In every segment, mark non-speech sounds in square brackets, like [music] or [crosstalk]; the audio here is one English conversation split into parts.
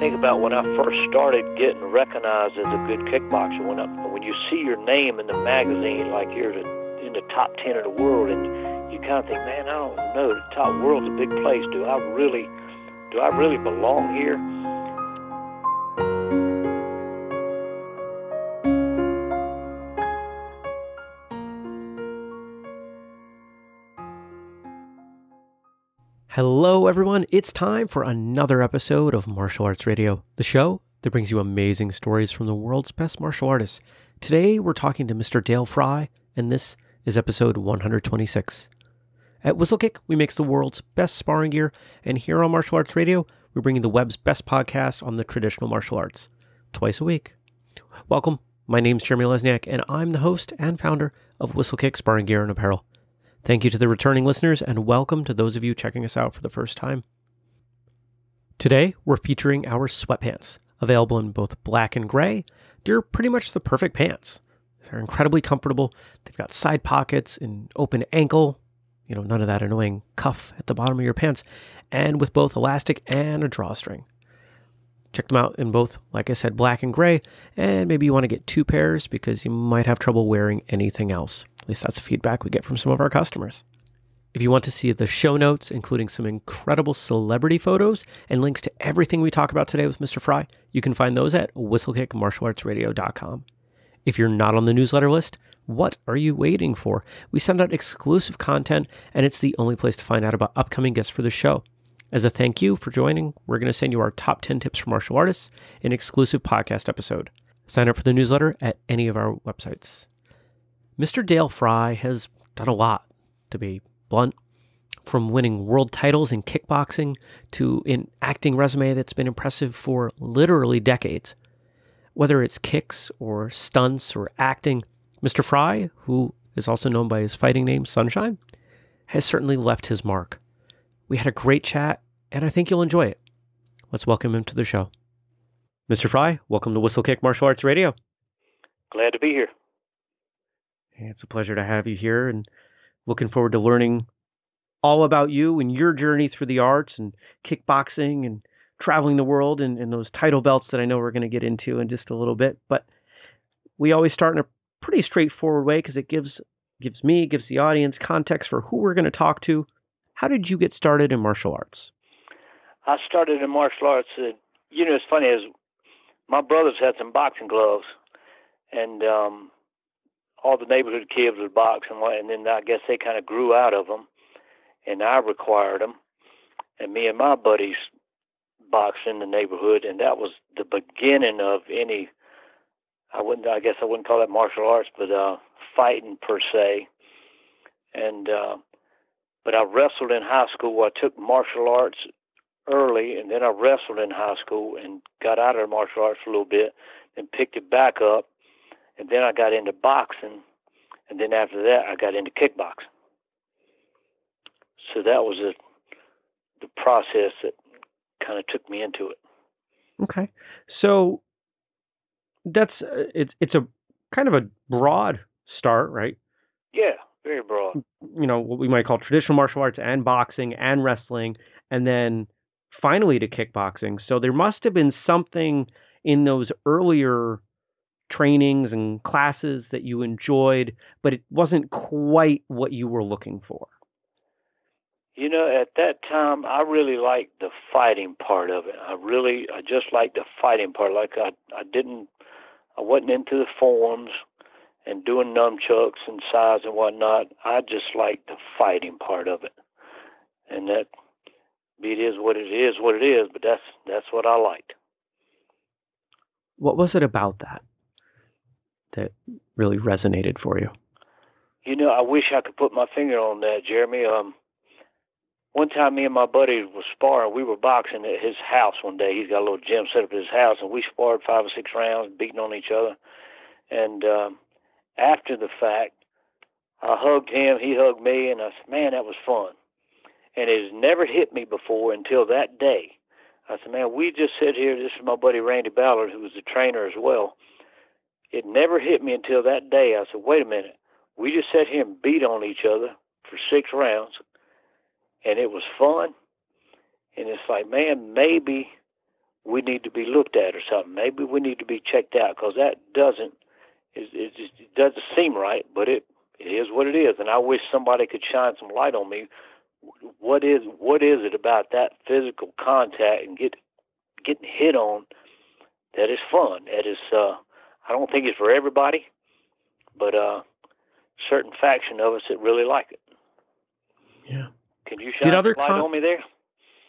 Think about when I first started getting recognized as a good kickboxer. When I, when you see your name in the magazine, like you're the, in the top ten of the world, and you kind of think, man, I don't know, the top world's a big place. Do I really, do I really belong here? Hello, everyone. It's time for another episode of Martial Arts Radio, the show that brings you amazing stories from the world's best martial artists. Today, we're talking to Mr. Dale Frye, and this is episode 126. At Whistlekick, we make the world's best sparring gear, and here on Martial Arts Radio, we're bringing the web's best podcast on the traditional martial arts twice a week. Welcome. My name's Jeremy Lesniak, and I'm the host and founder of Whistlekick Sparring Gear and Apparel. Thank you to the returning listeners, and welcome to those of you checking us out for the first time. Today, we're featuring our sweatpants, available in both black and gray. They're pretty much the perfect pants. They're incredibly comfortable. They've got side pockets, an open ankle, you know, none of that annoying cuff at the bottom of your pants, and with both elastic and a drawstring. Check them out in both, like I said, black and gray, and maybe you want to get two pairs because you might have trouble wearing anything else. At least that's the feedback we get from some of our customers. If you want to see the show notes, including some incredible celebrity photos and links to everything we talk about today with Mr. Frye, you can find those at whistlekickmartialartsradio.com. If you're not on the newsletter list, what are you waiting for? We send out exclusive content, and it's the only place to find out about upcoming guests for the show. As a thank you for joining, we're going to send you our top 10 tips for martial artists, an exclusive podcast episode. Sign up for the newsletter at any of our websites. Mr. Dale Frye has done a lot, to be blunt, from winning world titles in kickboxing to an acting resume that's been impressive for literally decades. Whether it's kicks or stunts or acting, Mr. Frye, who is also known by his fighting name Sunshine, has certainly left his mark. We had a great chat, and I think you'll enjoy it. Let's welcome him to the show. Mr. Frye, welcome to Whistlekick Martial Arts Radio. Glad to be here. It's a pleasure to have you here and looking forward to learning all about you and your journey through the arts and kickboxing and traveling the world and, and those title belts that I know we're going to get into in just a little bit. But we always start in a pretty straightforward way because it gives gives me, gives the audience context for who we're going to talk to. How did you get started in martial arts? I started in martial arts. Uh, you know, it's funny is my brothers had some boxing gloves, and um, all the neighborhood kids would box and what, and then I guess they kind of grew out of them, and I required them, and me and my buddies boxed in the neighborhood, and that was the beginning of any. I wouldn't. I guess I wouldn't call that martial arts, but uh, fighting per se. And uh, but I wrestled in high school. I took martial arts early, and then I wrestled in high school and got out of martial arts a little bit, and picked it back up and then I got into boxing, and then after that I got into kickboxing. So that was a, the process that kind of took me into it. Okay, so that's uh, it's it's a kind of a broad start, right? Yeah, very broad. You know what we might call traditional martial arts and boxing and wrestling, and then finally to kickboxing. So there must have been something in those earlier trainings and classes that you enjoyed, but it wasn't quite what you were looking for? You know, at that time, I really liked the fighting part of it. I really, I just liked the fighting part. Like I, I didn't, I wasn't into the forms and doing nunchucks and sais and whatnot. I just liked the fighting part of it, and that, it is what it is, what it is. But that's that's what I liked. What was it about that? That really resonated for you? You know, I wish I could put my finger on that, Jeremy. Um, one time, me and my buddy was sparring. We were boxing at his house one day. He's got a little gym set up at his house, and we sparred five or six rounds, beating on each other. And um, after the fact, I hugged him. He hugged me, and I said, "Man, that was fun." And it has never hit me before until that day. I said, "Man, we just sit here. This is my buddy Randy Ballard, who was the trainer as well." It never hit me until that day. I said, wait a minute. We just sat here and beat on each other for six rounds, and it was fun. And it's like, man, maybe we need to be looked at or something. Maybe we need to be checked out because that doesn't it, it just it doesn't seem right, but it it is what it is. And I wish somebody could shine some light on me. What is what is it about that physical contact and get getting hit on that is fun? That is uh, I don't think it's for everybody, but uh, certain faction of us that really like it. Yeah. Can you shine other light con- on me there?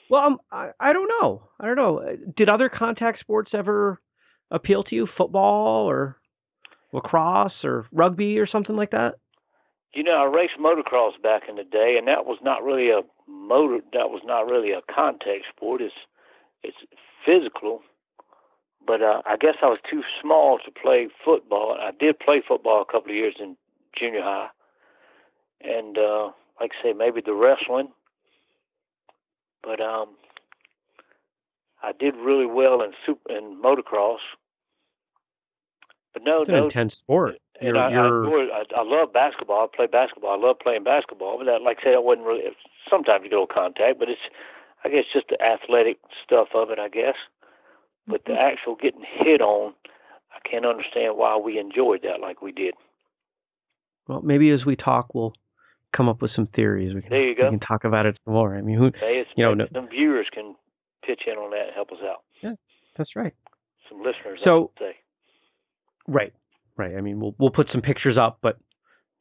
Well, um, I, I don't know. I don't know. Did other contact sports ever appeal to you? Football or lacrosse or rugby or something like that? You know, I raced motocross back in the day, and that was not really a motor. That was not really a contact sport. It's it's physical, but uh, I guess I was too small to play football. I did play football a couple of years in junior high, and uh, like I say, maybe the wrestling. But um, I did really well in super in motocross. But no, It's an no, intense sport. and You're, I, I, you're I, I love basketball. I play basketball. I love playing basketball. But that, like I said, I wasn't really. Sometimes you go contact, but it's, I guess, just the athletic stuff of it. I guess, but the actual getting hit on, I can't understand why we enjoyed that like we did. well, maybe as we talk, we'll come up with some theories. We can There you go. we can talk about it some more. I mean, who? Hey, You know, maybe some viewers can pitch in on that and help us out. Yeah, That's right. Some listeners, So- I should say. Right, right. I mean, we'll we'll put some pictures up, but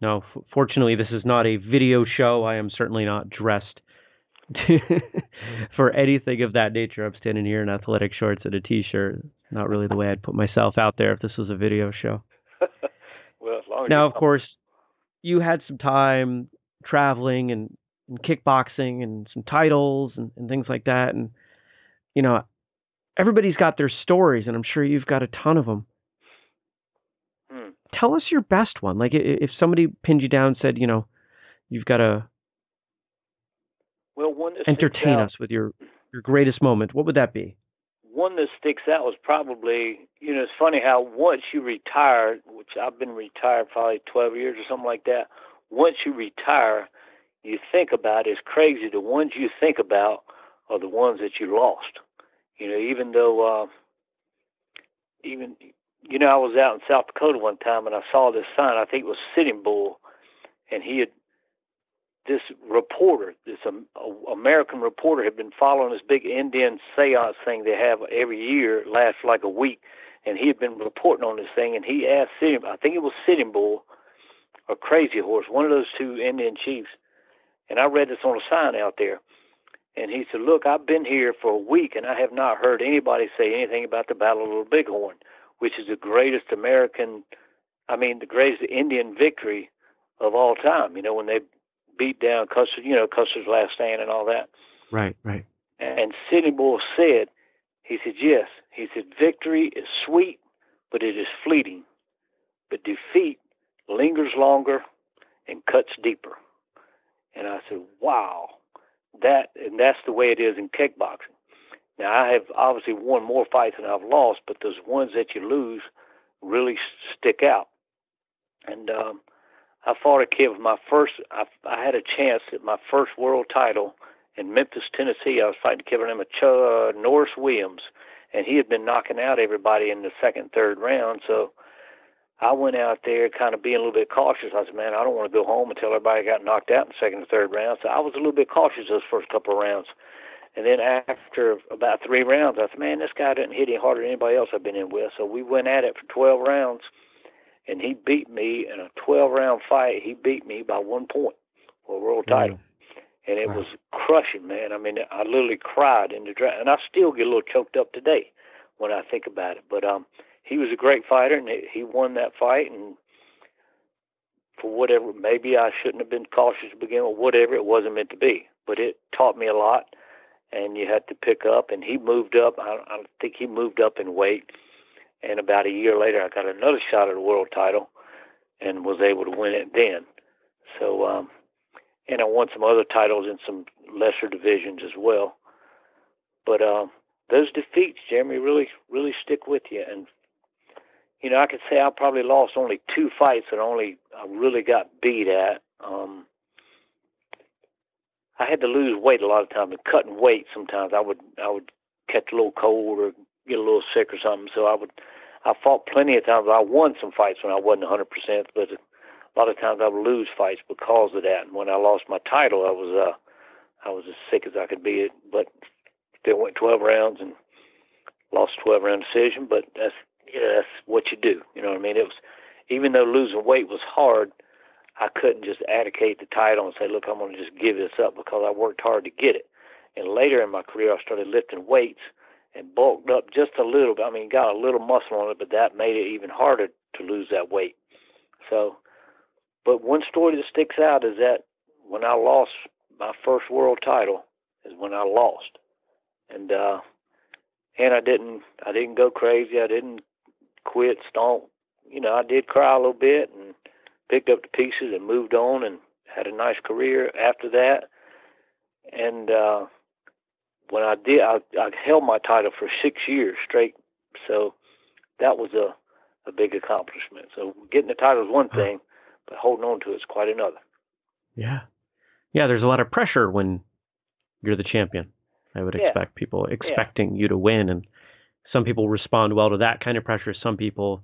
no. F- fortunately, this is not a video show. I am certainly not dressed [laughs] for anything of that nature. I'm standing here in athletic shorts and a t-shirt. Not really the way I'd put myself out there if this was a video show. [laughs] well, as long Now, of course, you had some time traveling and, and kickboxing and some titles and, and things like that. And, you know, everybody's got their stories, and I'm sure you've got a ton of them. Hmm. Tell us your best one. Like, if somebody pinned you down and said, you know, you've got to Well, one that entertain out- us with your, your greatest moment, what would that be? one that sticks out was probably you know it's funny how once you retire which i've been retired probably 12 years or something like that once you retire you think about it's crazy the ones you think about are the ones that you lost you know even though uh even you know i was out in south dakota one time and i saw this sign i think it was sitting bull and he had this reporter, this um, American reporter, had been following this big Indian seance thing they have every year, lasts like a week, and he had been reporting on this thing, and he asked Sitting, I think it was Sitting Bull or Crazy Horse, one of those two Indian chiefs, and I read this on a sign out there, and he said, "Look, I've been here for a week, and I have not heard anybody say anything about the Battle of Little Bighorn, which is the greatest American, I mean, the greatest Indian victory of all time. You know, when they beat down Custer, you know, Custer's last stand and all that. Right, right. And Sitting Bull said, he said, yes. He said, victory is sweet, but it is fleeting. But defeat lingers longer and cuts deeper. And I said, wow, that, and that's the way it is in kickboxing. Now, I have obviously won more fights than I've lost, but those ones that you lose really stick out. And, um, I fought a kid with my first. I, I had a chance at my first world title in Memphis, Tennessee. I was fighting a kid by the name uh, Norris Williams, and he had been knocking out everybody in the second, third round. So I went out there, kind of being a little bit cautious. I said, "Man, I don't want to go home until everybody got knocked out in the second or third round." So I was a little bit cautious those first couple of rounds. And then after about three rounds, I said, "Man, this guy didn't hit any harder than anybody else I've been in with." So we went at it for 12 rounds and he beat me in a 12 round fight. He beat me by one point for a world title, and it Wow. was crushing, man. I mean, I literally cried in the draft, and I still get a little choked up today when I think about it. But um, he was a great fighter, and he he won that fight, and for whatever, maybe I shouldn't have been cautious to begin with. Whatever, it wasn't meant to be, but it taught me a lot. And you had to pick up, and he moved up. I, I think he moved up in weight and about a year later I got another shot at a world title and was able to win it then. So um and I won some other titles in some lesser divisions as well. But um those defeats, Jeremy, really really stick with you and you know, I could say I probably lost only two fights that only I really got beat at. Um I had to lose weight a lot of times and cutting weight sometimes I would I would catch a little cold or get a little sick or something. So I would, I fought plenty of times. I won some fights when I wasn't 100%, but a lot of times I would lose fights because of that. And when I lost my title, I was, uh, I was as sick as I could be. But still went 12 rounds and lost 12 round decision. But that's, know, that's what you do. You know what I mean? It was, even though losing weight was hard, I couldn't just advocate the title and say, look, I'm going to just give this up because I worked hard to get it. And later in my career, I started lifting weights and bulked up just a little bit. I mean, got a little muscle on it, but that made it even harder to lose that weight. So, but one story that sticks out is that when I lost my first world title is when I lost, and uh, and I didn't I didn't go crazy. I didn't quit, stomp. You know, I did cry a little bit and picked up the pieces and moved on and had a nice career after that. And uh, when I did, I, I held my title for six years straight. So that was a a big accomplishment. So getting the title is one thing, but holding on to it is quite another. Yeah, yeah. There's a lot of pressure when you're the champion. I would Yeah. expect people expecting you to win, and some people respond well to that kind of pressure. Some people,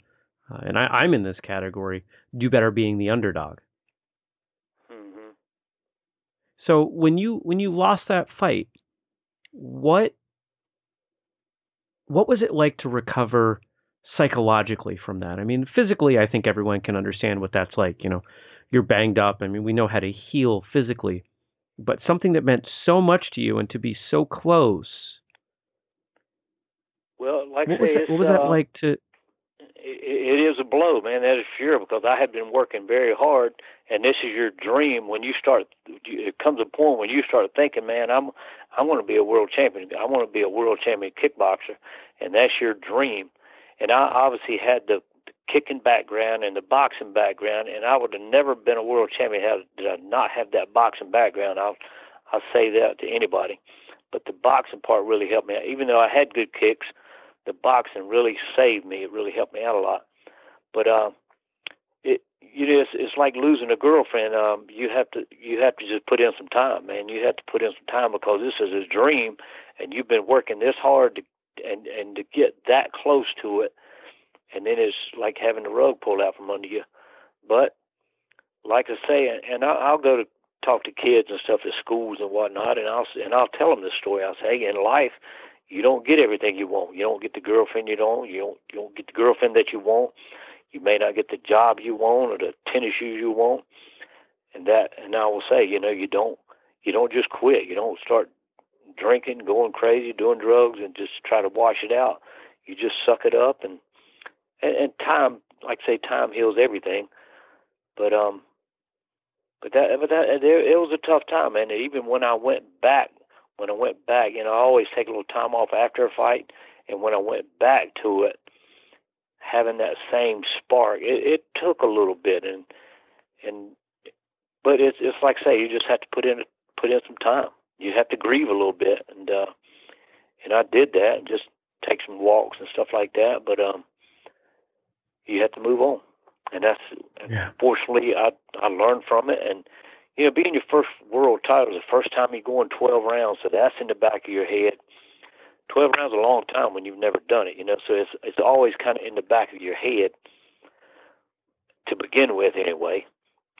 uh, and I, I'm in this category, do better being the underdog. hmm So when you when you lost that fight, what what was it like to recover psychologically from that? I mean, physically, I think everyone can understand what that's like. You know, you're banged up. I mean, we know how to heal physically, but something that meant so much to you and to be so close. Well, like What was that, what was that uh, like to? It, it is a blow, man. That is sure because I had been working very hard, and this is your dream. When you start, it comes a point when you start thinking, man, I'm I'm going to be a world champion. I want to be a world champion kickboxer, and that's your dream. And I obviously had the, the kicking background and the boxing background, and I would have never been a world champion had did I not have that boxing background. I'll I'll say that to anybody. But the boxing part really helped me. Even though I had good kicks, the boxing really saved me. It really helped me out a lot. But uh, it you know it's, it's like losing a girlfriend. Um, you have to you have to just put in some time, man. You have to put in some time because this is a dream, and you've been working this hard to and and to get that close to it, and then it's like having the rug pulled out from under you. But like I say, and, I, I'll go to talk to kids and stuff at schools and whatnot, and I'll and I'll tell them this story. I'll say, hey, in life, you don't get everything you want. You don't get the girlfriend you don't. You don't. You don't get the girlfriend that you want. You may not get the job you want or the tennis shoes you want. And that, and I will say, you know, you don't. You don't just quit. You don't start drinking, going crazy, doing drugs, and just try to wash it out. You just suck it up, and and, and time, like I say, time heals everything. But um, but that, but that, there it was a tough time, and even when I went back, when I went back, you know, I always take a little time off after a fight, and when I went back to it, having that same spark, it, it took a little bit, and and but it's it's like I say, you just have to put in put in some time. You have to grieve a little bit, and uh, and I did that, and just take some walks and stuff like that. But um, you have to move on, and that's Yeah. fortunately I I learned from it, and you know, being your first world title the first time you're going 12 rounds, so that's in the back of your head. 12 rounds is a long time when you've never done it, you know, so it's it's always kind of in the back of your head to begin with, anyway.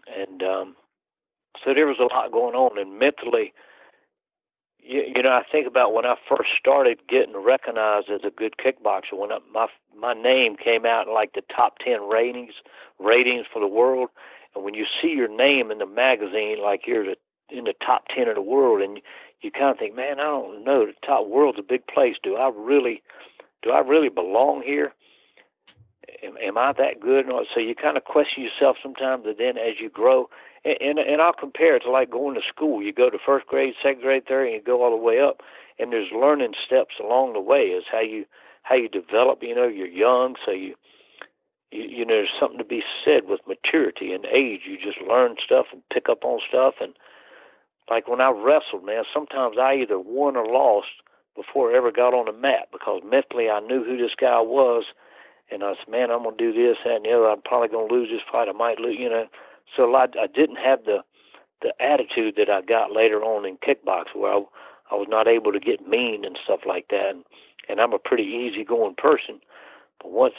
And um, so there was a lot going on, and mentally, you, you know, I think about when I first started getting recognized as a good kickboxer. When I, my my name came out in like the top 10 ratings ratings for the world, and when you see your name in the magazine, like you're the, in the top 10 of the world, and you, kind of think, man, I don't know, the top world's a big place. Do I really, do I really belong here? Am, am I that good? Or so you kind of question yourself sometimes, and then as you grow, and, and and I'll compare it to like going to school. You go to first grade, second grade, third, and you go all the way up, and there's learning steps along the way. Is how you how you develop. You know, you're young, so you you, you know, there's something to be said with maturity and age. You just learn stuff and pick up on stuff. And like when I wrestled, man, sometimes I either won or lost before I ever got on the mat because mentally I knew who this guy was. And I said, man, I'm going to do this, that, and the other. I'm probably going to lose this fight. I might lose, you know. So I, I didn't have the the attitude that I got later on in kickboxing, where I, I was not able to get mean and stuff like that. And, and I'm a pretty easygoing person, but once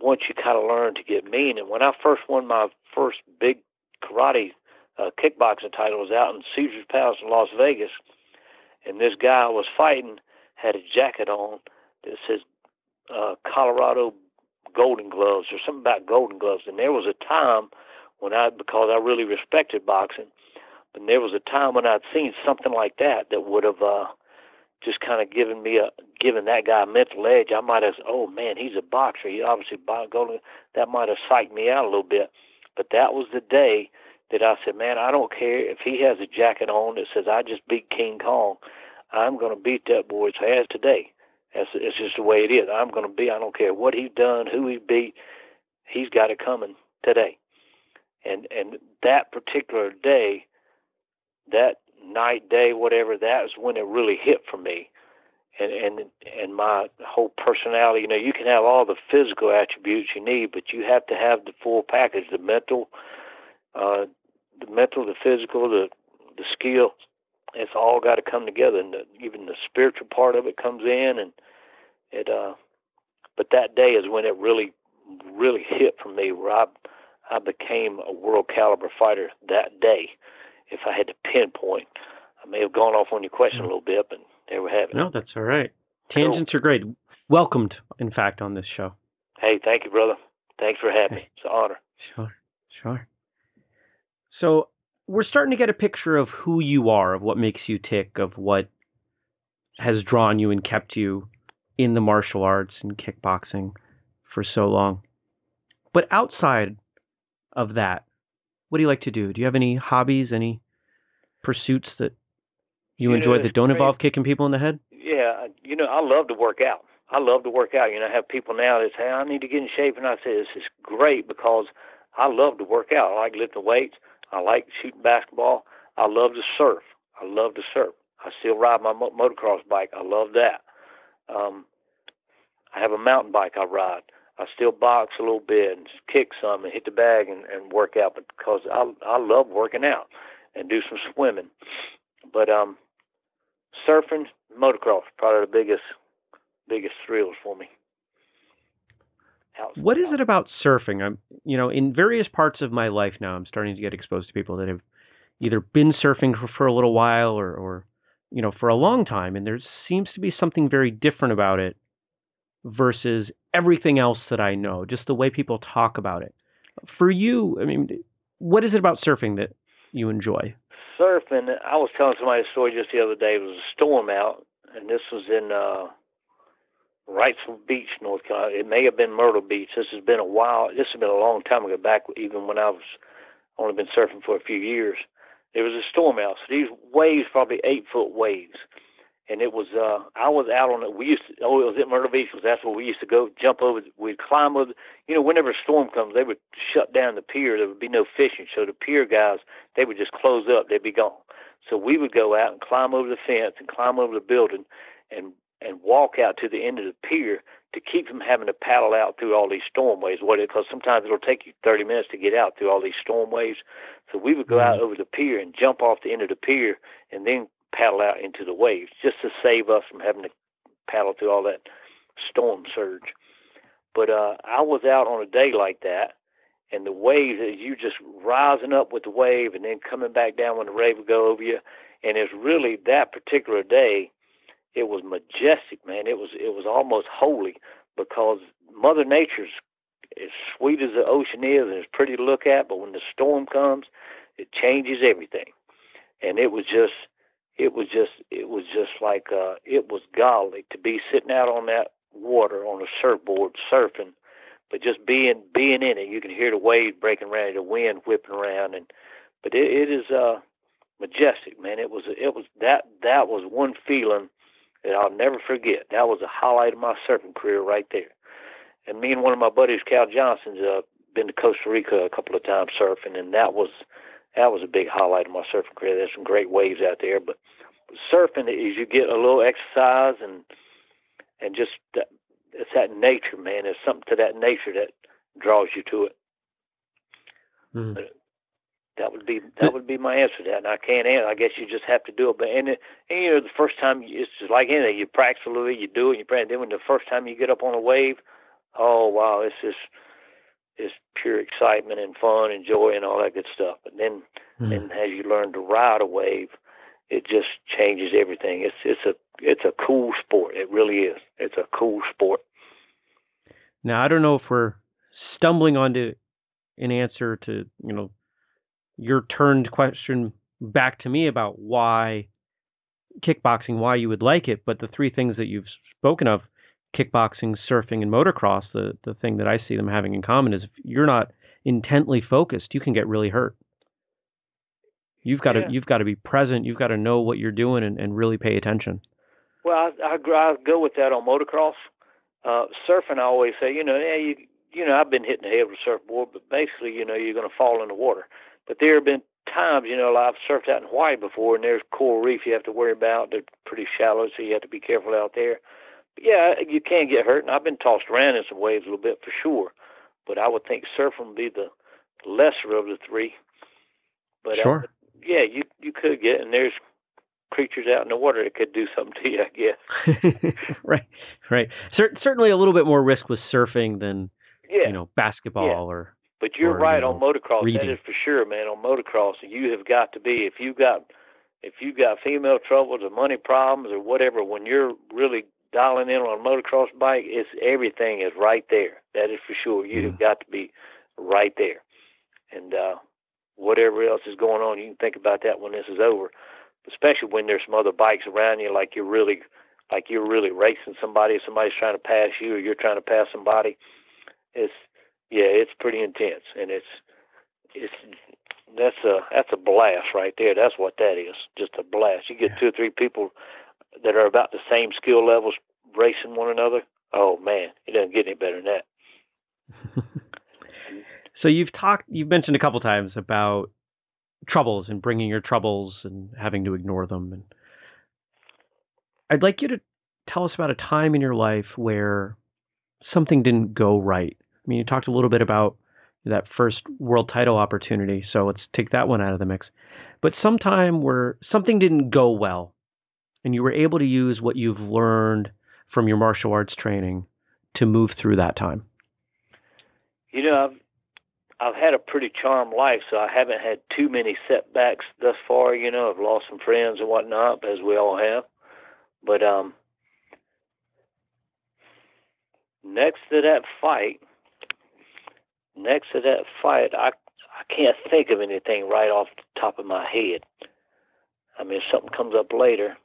once you kind of learn to get mean, and when I first won my first big karate uh, kickboxing title, was out in Caesar's Palace in Las Vegas, and this guy I was fighting had a jacket on that says uh, Colorado Golden Gloves or something about Golden Gloves. And there was a time when I, because I really respected boxing, and there was a time when I'd seen something like that that would have uh, just kind of given me a given that guy a mental edge. I might have, oh man, he's a boxer. He obviously golden. That might have psyched me out a little bit. But that was the day that I said, man, I don't care if he has a jacket on that says I just beat King Kong. I'm going to beat that boy's ass today. That's it's just the way it is. I'm going to be. I don't care what he's done, who he beat. He's got it coming today. And and that particular day, that night, day, whatever, that was when it really hit for me. And and and my whole personality. You know, you can have all the physical attributes you need, but you have to have the full package: the mental, uh, the mental, the physical, the the skill, it's all got to come together, and the, even the spiritual part of it comes in, and it. uh But that day is when it really, really hit for me, where I, I became a world caliber fighter that day. If I had to pinpoint, I may have gone off on your question a little bit, but there we have it. No, that's all right. Tangents cool. are great. Welcomed, in fact, on this show. Hey, thank you, brother. Thanks for having me. It's an honor. Sure, sure. So we're starting to get a picture of who you are, of what makes you tick, of what has drawn you and kept you in the martial arts and kickboxing for so long. But outside of that, what do you like to do? Do you have any hobbies, any pursuits that you, you enjoy know, that don't great. involve kicking people in the head? Yeah, you know, I love to work out. I love to work out. You know, I have people now that say, I need to get in shape. And I say, this is great because I love to work out. I like lifting weights. I like shooting basketball. I love to surf. I love to surf. I still ride my motocross bike. I love that. Um, I have a mountain bike I ride. I still box a little bit and kick some and hit the bag and, and work out because I I love working out and do some swimming. But um, surfing, motocross, probably the biggest biggest thrills for me. What is it about surfing? I'm, you know, in various parts of my life now, I'm starting to get exposed to people that have either been surfing for, for a little while or, or, you know, for a long time, and there seems to be something very different about it versus everything else that I know. Just the way people talk about it. For you, I mean, what is it about surfing that you enjoy? Surfing. I was telling somebody a story just the other day. It was a storm out, and this was in. uh Wrightsville Beach, North Carolina. It may have been Myrtle Beach. This has been a while. This has been a long time ago. Back even when I was only been surfing for a few years. There was a storm out. So these waves, probably eight foot waves, and it was. uh I was out on it. We used to. Oh, it was at Myrtle Beach because that's where we used to go. Jump over. We'd climb over. You know, whenever a storm comes, they would shut down the pier. There would be no fishing. So the pier guys, they would just close up. They'd be gone. So we would go out and climb over the fence and climb over the building and and walk out to the end of the pier to keep from having to paddle out through all these storm waves. What? Because sometimes it'll take you 30 minutes to get out through all these storm waves. So we would go out mm-hmm. over the pier and jump off the end of the pier and then paddle out into the waves just to save us from having to paddle through all that storm surge. But uh, I was out on a day like that, and the waves, you just rising up with the wave and then coming back down when the wave would go over you. And it's really that particular day it was majestic, man. It was it was almost holy because Mother Nature's as sweet as the ocean is and it's pretty to look at, but when the storm comes, it changes everything. And it was just it was just it was just like uh it was golly to be sitting out on that water on a surfboard surfing, but just being being in it, you can hear the waves breaking around, the wind whipping around, and but it, it is uh majestic, man. It was it was that that was one feeling that I'll never forget. That was a highlight of my surfing career right there. And me and one of my buddies, Cal Johnson's, uh, been to Costa Rica a couple of times surfing, and that was that was a big highlight of my surfing career. There's some great waves out there, but surfing is you get a little exercise and and just that, it's that nature, man. There's something to that nature that draws you to it. Mm. That would be that would be my answer to that. And I can't answer. I guess you just have to do it. But and, and you know, the first time it's just like anything. You practice a little bit, you do it, you practice. Then when the first time you get up on a wave, oh wow, it's just it's pure excitement and fun and joy and all that good stuff. But then, mm. then as you learn to ride a wave, it just changes everything. It's it's a it's a cool sport. It really is. It's a cool sport. Now I don't know if we're stumbling onto an answer to you know your turned question back to me about why kickboxing, why you would like it, but the three things that you've spoken of, kickboxing, surfing, and motocross, the the thing that I see them having in common is if you're not intently focused, you can get really hurt. You've got yeah. to you've got to be present. You've got to know what you're doing and, and really pay attention. Well, I, I, I go with that on motocross. Uh, surfing, I always say, you know, yeah, you you know, I've been hitting the head with a surfboard, but basically, you know, you're going to fall in the water. But there have been times, you know, I've surfed out in Hawaii before, and there's coral reef you have to worry about. They're pretty shallow, so you have to be careful out there. Yeah, you can get hurt, and I've been tossed around in some waves a little bit for sure. But I would think surfing would be the lesser of the three. But uh, sure. Uh, yeah, you you could get, and there's creatures out in the water that could do something to you, I guess. [laughs] right, right. Cer- certainly a little bit more risk with surfing than yeah. you know basketball yeah. or but you're or, right you know, on motocross. reading. That is for sure, man. On motocross, you have got to be if you got if you got female troubles or money problems or whatever. When you're really dialing in on a motocross bike, it's everything is right there. That is for sure. You have mm-hmm. got to be right there, and uh, whatever else is going on, you can think about that when this is over. Especially when there's some other bikes around you, like you're really like you're really racing somebody. If somebody's trying to pass you, or you're trying to pass somebody. It's yeah, it's pretty intense, and it's it's that's a that's a blast right there. That's what that is, just a blast. You get two or three people that are about the same skill levels racing one another. Oh man, it doesn't get any better than that. [laughs] so you've talked, you've mentioned a couple times about troubles and bringing your troubles and having to ignore them. And I'd like you to tell us about a time in your life where something didn't go right I mean, you talked a little bit about that first world title opportunity, so let's take that one out of the mix. But sometime where something didn't go well, and you were able to use what you've learned from your martial arts training to move through that time. You know, I've I've had a pretty charmed life, so I haven't had too many setbacks thus far. You know, I've lost some friends and whatnot, as we all have. But um, next to that fight, next to that fight, I I can't think of anything right off the top of my head. I mean, if something comes up later.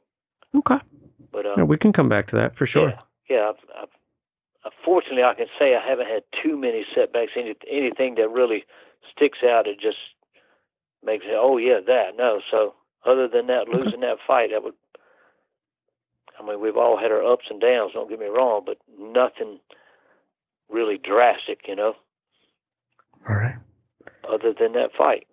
Okay. But um, we can come back to that for sure. Yeah, yeah I've, I've, fortunately, I can say I haven't had too many setbacks. Any, anything that really sticks out, it just makes it. Oh yeah, that no. So other than that, losing that fight, that would. I mean, we've all had our ups and downs. Don't get me wrong, but nothing really drastic, you know. All right. Other than that fight.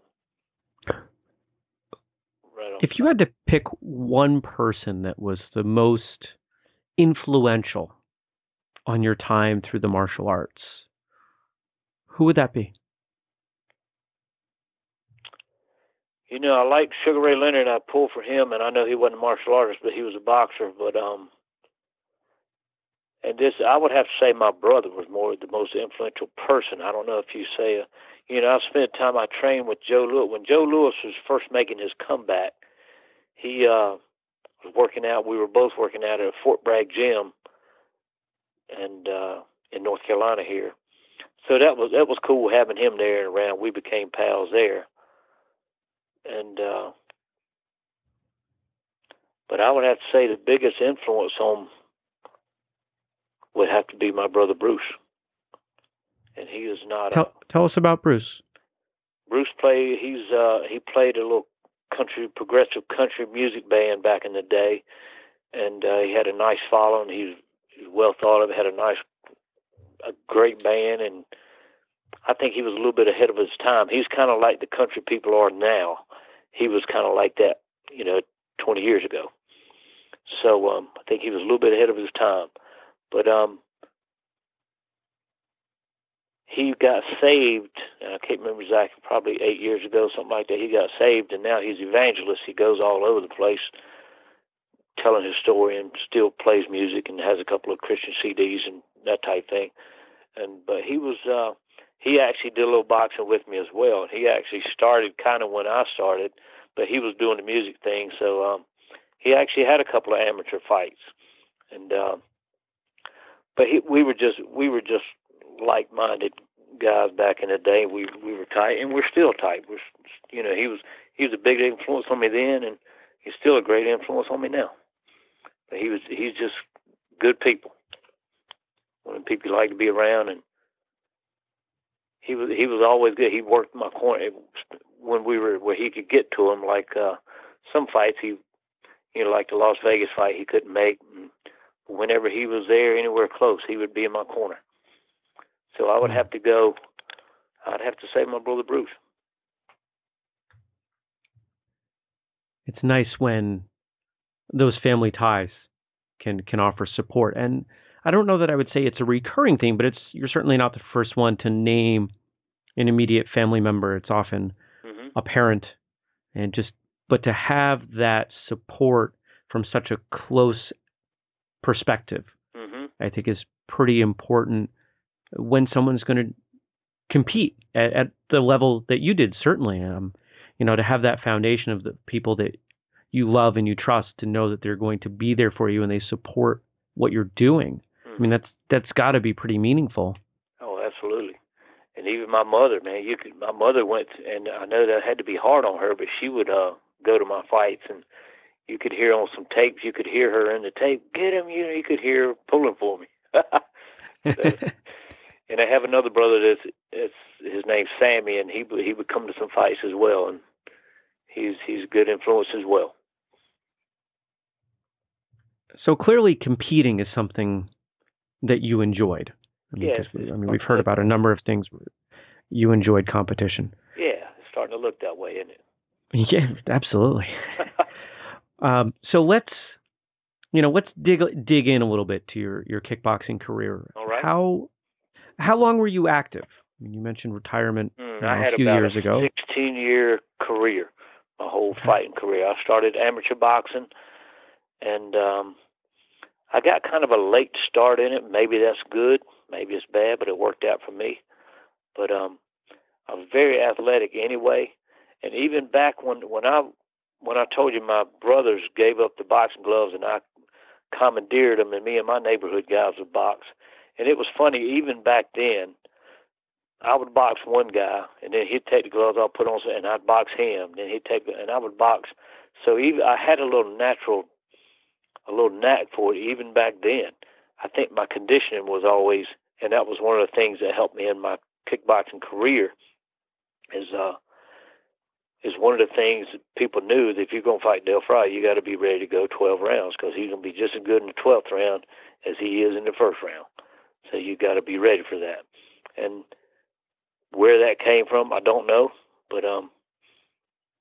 Right if you had to pick one person that was the most influential on your time through the martial arts, who would that be? You know, I like Sugar Ray Leonard. I pulled for him, and I know he wasn't a martial artist, but he was a boxer. But um, and this I would have to say my brother was more the most influential person. I don't know if you say, uh, you know, I spent time I trained with Joe Lewis when Joe Lewis was first making his comeback. He uh, was working out. We were both working out at a Fort Bragg gym, and uh, in North Carolina here. So that was that was cool having him there and around. We became pals there, and uh, but I would have to say the biggest influence on would have to be my brother Bruce. And he is not. Tell, a, tell us about Bruce. Bruce played. He's uh, he played a little country progressive country music band back in the day, and uh, he had a nice following. He was well thought of. Had a nice, a great band, and I think he was a little bit ahead of his time. He's kind of like the country people are now. He was kind of like that, you know, 20 years ago. So um, I think he was a little bit ahead of his time. But um, he got saved. I can't remember exactly, probably eight years ago, something like that. He got saved, and now he's evangelist. He goes all over the place telling his story and still plays music and has a couple of Christian CDs and that type thing. And but he was uh he actually did a little boxing with me as well. He actually started kind of when I started, but he was doing the music thing, so um he actually had a couple of amateur fights. And uh but he, we were just we were just like-minded guys back in the day. We we were tight, and we're still tight. We're you know he was he was a big influence on me then, and he's still a great influence on me now. But he was he's just good people. One of the people you like to be around, and he was he was always good. He worked my corner when we were where he could get to him. Like uh, some fights, he you know like the Las Vegas fight, he couldn't make. And whenever he was there, anywhere close, he would be in my corner. So I would have to go. I'd have to say my brother Bruce. It's nice when those family ties can can offer support, and I don't know that I would say it's a recurring thing, but it's you're certainly not the first one to name an immediate family member. It's often mm-hmm. a parent, and just but to have that support from such a close perspective, mm-hmm. I think is pretty important when someone's going to compete at, at, the level that you did. Certainly, um, you know, to have that foundation of the people that you love and you trust to know that they're going to be there for you and they support what you're doing. I mean, that's that's got to be pretty meaningful. Oh, absolutely. And even my mother, man, you could. My mother went, and I know that had to be hard on her, but she would uh go to my fights, and you could hear on some tapes. You could hear her in the tape. Get him, you know. You could hear her pulling for me. [laughs] so, and I have another brother that's it's his name's Sammy, and he he would come to some fights as well, and he's he's a good influence as well. So clearly, competing is something that you enjoyed. I mean, yes, I mean, we've heard about a number of things. You enjoyed competition. Yeah, it's starting to look that way, isn't it? [laughs] Yeah, absolutely. [laughs] um, so let's, you know, let's dig dig in a little bit to your your kickboxing career. All right. How how long were you active? I mean, you mentioned retirement mm, know, I had a few about years a ago. 16 year career, my whole fighting career. I started amateur boxing, and um, I got kind of a late start in it. Maybe that's good, maybe it's bad, but it worked out for me. But um, I was very athletic anyway, and even back when when I when I told you my brothers gave up the boxing gloves and I commandeered them, and me and my neighborhood guys would box. And it was funny, even back then, I would box one guy, and then he'd take the gloves off, put on, and I'd box him. Then he'd take, and I would box. So even I had a little natural, a little knack for it, even back then. I think my conditioning was always, and that was one of the things that helped me in my kickboxing career. Is uh, is one of the things that people knew that if you're to fight Del Frye, you got to be ready to go 12 rounds because he's to be just as good in the 12th round as he is in the first round. So you got to be ready for that. And where that came from, I don't know, but um,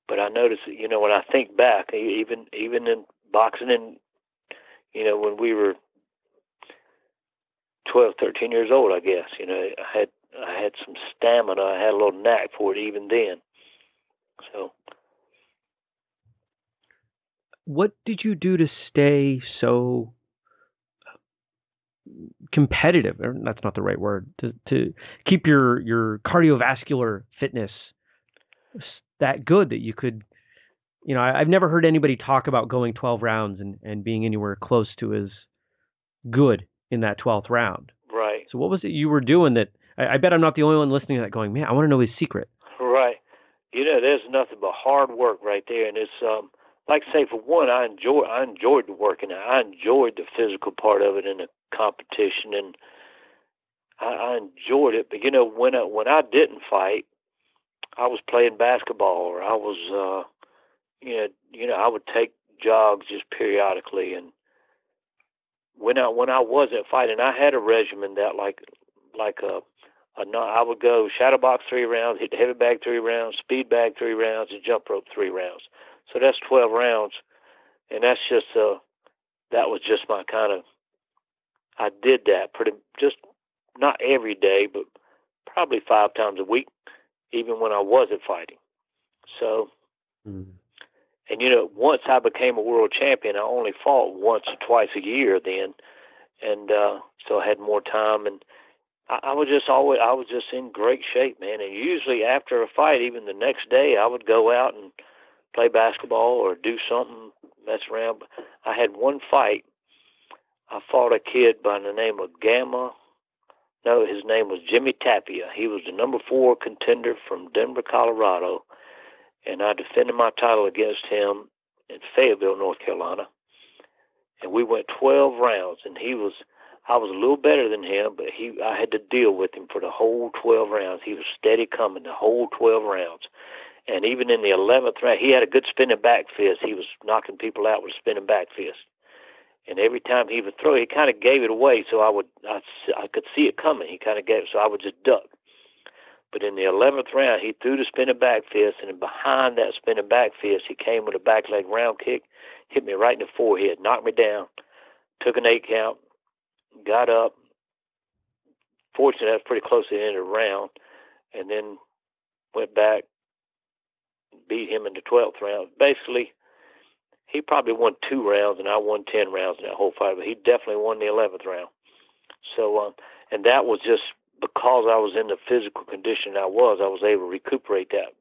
but I noticed, you know, when I think back, even even in boxing, and you know, when we were 12, 13 years old, I guess, you know, I had I had some stamina. I had a little knack for it even then. So, what did you do to stay so competitive? That's not the right word. To to keep your your cardiovascular fitness that good that you could. You know, I, I've never heard anybody talk about going 12 rounds and, and being anywhere close to as good in that 12th round. Right. So what was it you were doing that I, I bet I'm not the only one listening to that going, man, I want to know his secret. Right. You know, there's nothing but hard work right there, and it's um, like say for one, I enjoy I enjoyed the working. I enjoyed the physical part of it in the competition, and I, I enjoyed it. But you know, when I, when I didn't fight, I was playing basketball, or I was, uh, you know, you know, I would take jogs just periodically, and when I when I wasn't fighting, I had a regimen that like like a I would go shadow box three rounds, hit the heavy bag three rounds, speed bag three rounds, and jump rope three rounds. So that's 12 rounds, and that's just uh, that was just my kind of. I did that pretty just not every day, but probably five times a week, even when I wasn't fighting. So, Mm. and you know, once I became a world champion, I only fought once or twice a year then, and uh, so I had more time, and I, I was just always I was just in great shape, man. And usually after a fight, even the next day, I would go out and play basketball or do something, mess around. But I had one fight. I fought a kid by the name of Gamma. No, his name was Jimmy Tapia. He was the number four contender from Denver, Colorado, and I defended my title against him in Fayetteville, North Carolina. And we went 12 rounds, and he was I was a little better than him, but he I had to deal with him for the whole 12 rounds. He was steady coming the whole 12 rounds. And even in the 11th round, he had a good spinning back fist. He was knocking people out with a spinning back fist. And every time he would throw, he kind of gave it away, so I would I, I could see it coming. He kind of gave, it, so I would just duck. But in the 11th round, he threw the spinning back fist, and behind that spinning back fist, he came with a back leg round kick, hit me right in the forehead, knocked me down, took an eight count, got up. Fortunately, that was pretty close to the end of the round, and then went back, beat him in the 12th round. Basically, he probably won two rounds, and I won 10 rounds in that whole fight, but he definitely won the 11th round. So, um, and that was just because I was in the physical condition I was, I was able to recuperate that,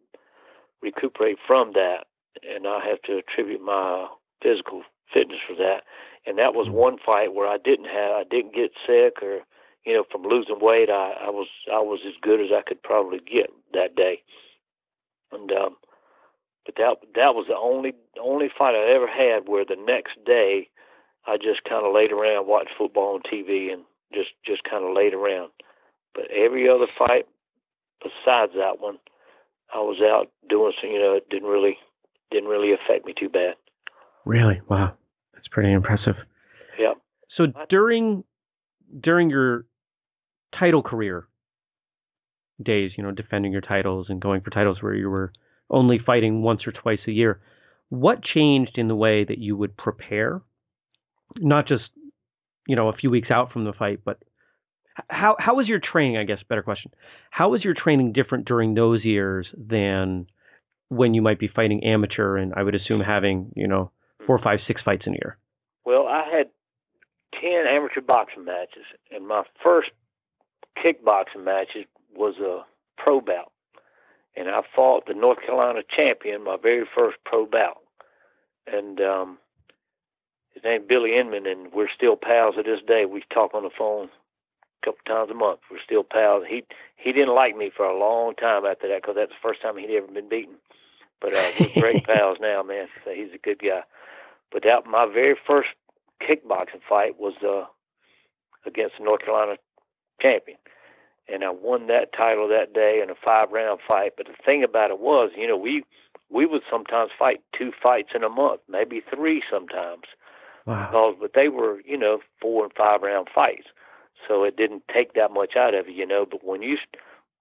recuperate from that, and I have to attribute my physical fitness for that. And that was one fight where I didn't have, I didn't get sick or, you know, from losing weight. I, I was, I was as good as I could probably get that day. And um, but that that was the only only fight I ever had where the next day I just kind of laid around, watched football on TV, and just just kind of laid around. But every other fight besides that one, I was out doing some. You know, it didn't really didn't really affect me too bad. Really? Wow. That's pretty impressive. Yeah. So during during your title career days, you know, defending your titles and going for titles where you were only fighting once or twice a year, what changed in the way that you would prepare? Not just, you know, a few weeks out from the fight, but how how was your training, I guess, better question. How was your training different during those years than when you might be fighting amateur and I would assume having, you know, four, five, six fights in a year? Well, I had ten amateur boxing matches, and my first kickboxing matches was a pro bout, and I fought the North Carolina champion my very first pro bout, and um, his name Billy Inman, and we're still pals to this day. We talk on the phone a couple times a month. We're still pals. He he didn't like me for a long time after that because that's the first time he'd ever been beaten. But uh, we're great [laughs] pals now, man. So he's a good guy. But that my very first kickboxing fight was uh, against the North Carolina champion, and I won that title that day in a five round fight. But the thing about it was, you know, we we would sometimes fight two fights in a month, maybe three sometimes. Wow. Because, but they were, you know, four and five round fights, so it didn't take that much out of you, you know. But when you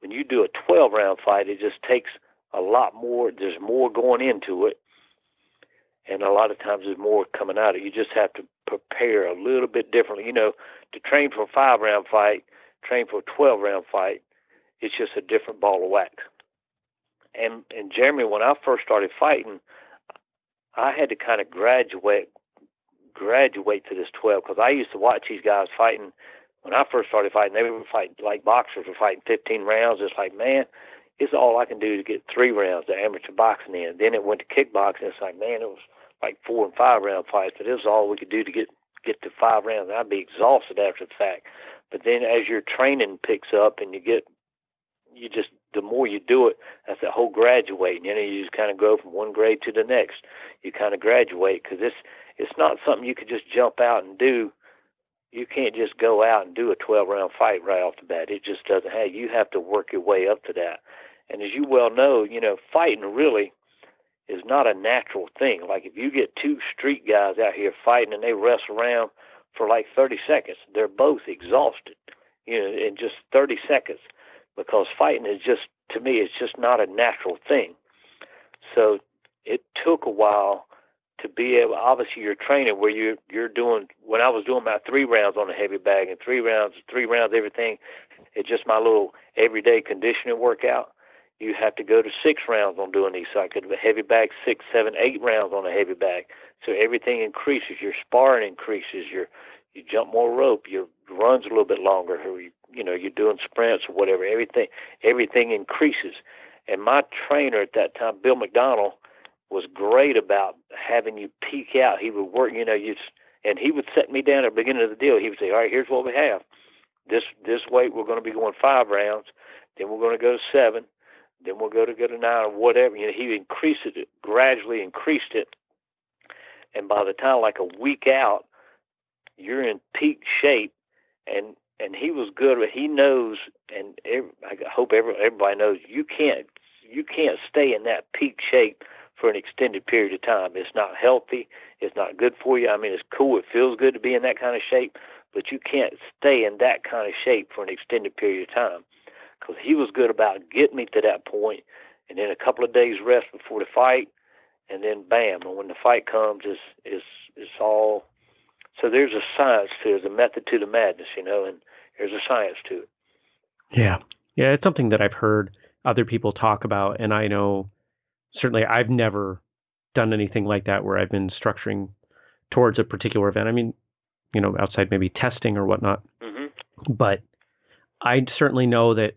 when you do a twelve round fight, it just takes a lot more. There's more going into it, and a lot of times there's more coming out of it. You just have to prepare a little bit differently. You know, to train for a five round fight, train for a twelve round fight, it's just a different ball of wax. And and Jeremy, when I first started fighting, I had to kind of graduate graduate to this twelve because I used to watch these guys fighting. When I first started fighting, they were fighting like boxers were fighting 15 rounds. It's like, man, it's all I can do to get three rounds of amateur boxing in. Then it went to kickboxing. It's like, man, it was like four and five round fights, but it was all we could do to get get to five rounds. I'd be exhausted after the fact. But then as your training picks up and you get, you just the more you do it, that's the whole graduating. You know, you just kind of go from one grade to the next. You kind of graduate because it's it's not something you could just jump out and do. You can't just go out and do a 12 round fight right off the bat. It just doesn't have. You have to work your way up to that. And as you well know, you know, fighting really is not a natural thing. Like if you get two street guys out here fighting and they wrestle around for like 30 seconds, they're both exhausted, you know, in just 30 seconds because fighting is just, to me, it's just not a natural thing. So it took a while to be able obviously you're training where you're, you're doing when I was doing my three rounds on a heavy bag and three rounds three rounds everything it's just my little everyday conditioning workout you have to go to six rounds on doing these so I could have a heavy bag six seven eight rounds on a heavy bag so everything increases your sparring increases your you jump more rope your runs a little bit longer or you, you know you're doing sprints or whatever everything everything increases and my trainer at that time Bill McDonald was great about having you peek out. He would work, you know, you and he would set me down at the beginning of the deal. He would say, "All right, here's what we have. This this weight we're going to be going five rounds. Then we're going to go to seven. Then we'll go to go to nine or whatever." You know, he increased it gradually, increased it, and by the time like a week out, you're in peak shape, and and he was good. But He knows, and every, I hope every, everybody knows you can't you can't stay in that peak shape for an extended period of time. It's not healthy. It's not good for you. I mean, it's cool. It feels good to be in that kind of shape, but you can't stay in that kind of shape for an extended period of time. Because he was good about getting me to that point, and then a couple of days rest before the fight, and then bam. And when the fight comes, it's it's it's all. So there's a science to it. There's a method to the madness, you know, and there's a science to it. Yeah, yeah, it's something that I've heard other people talk about, and I know certainly I've never done anything like that where I've been structuring towards a particular event. I mean, you know, outside maybe testing or whatnot. Mm-hmm. But I certainly know that,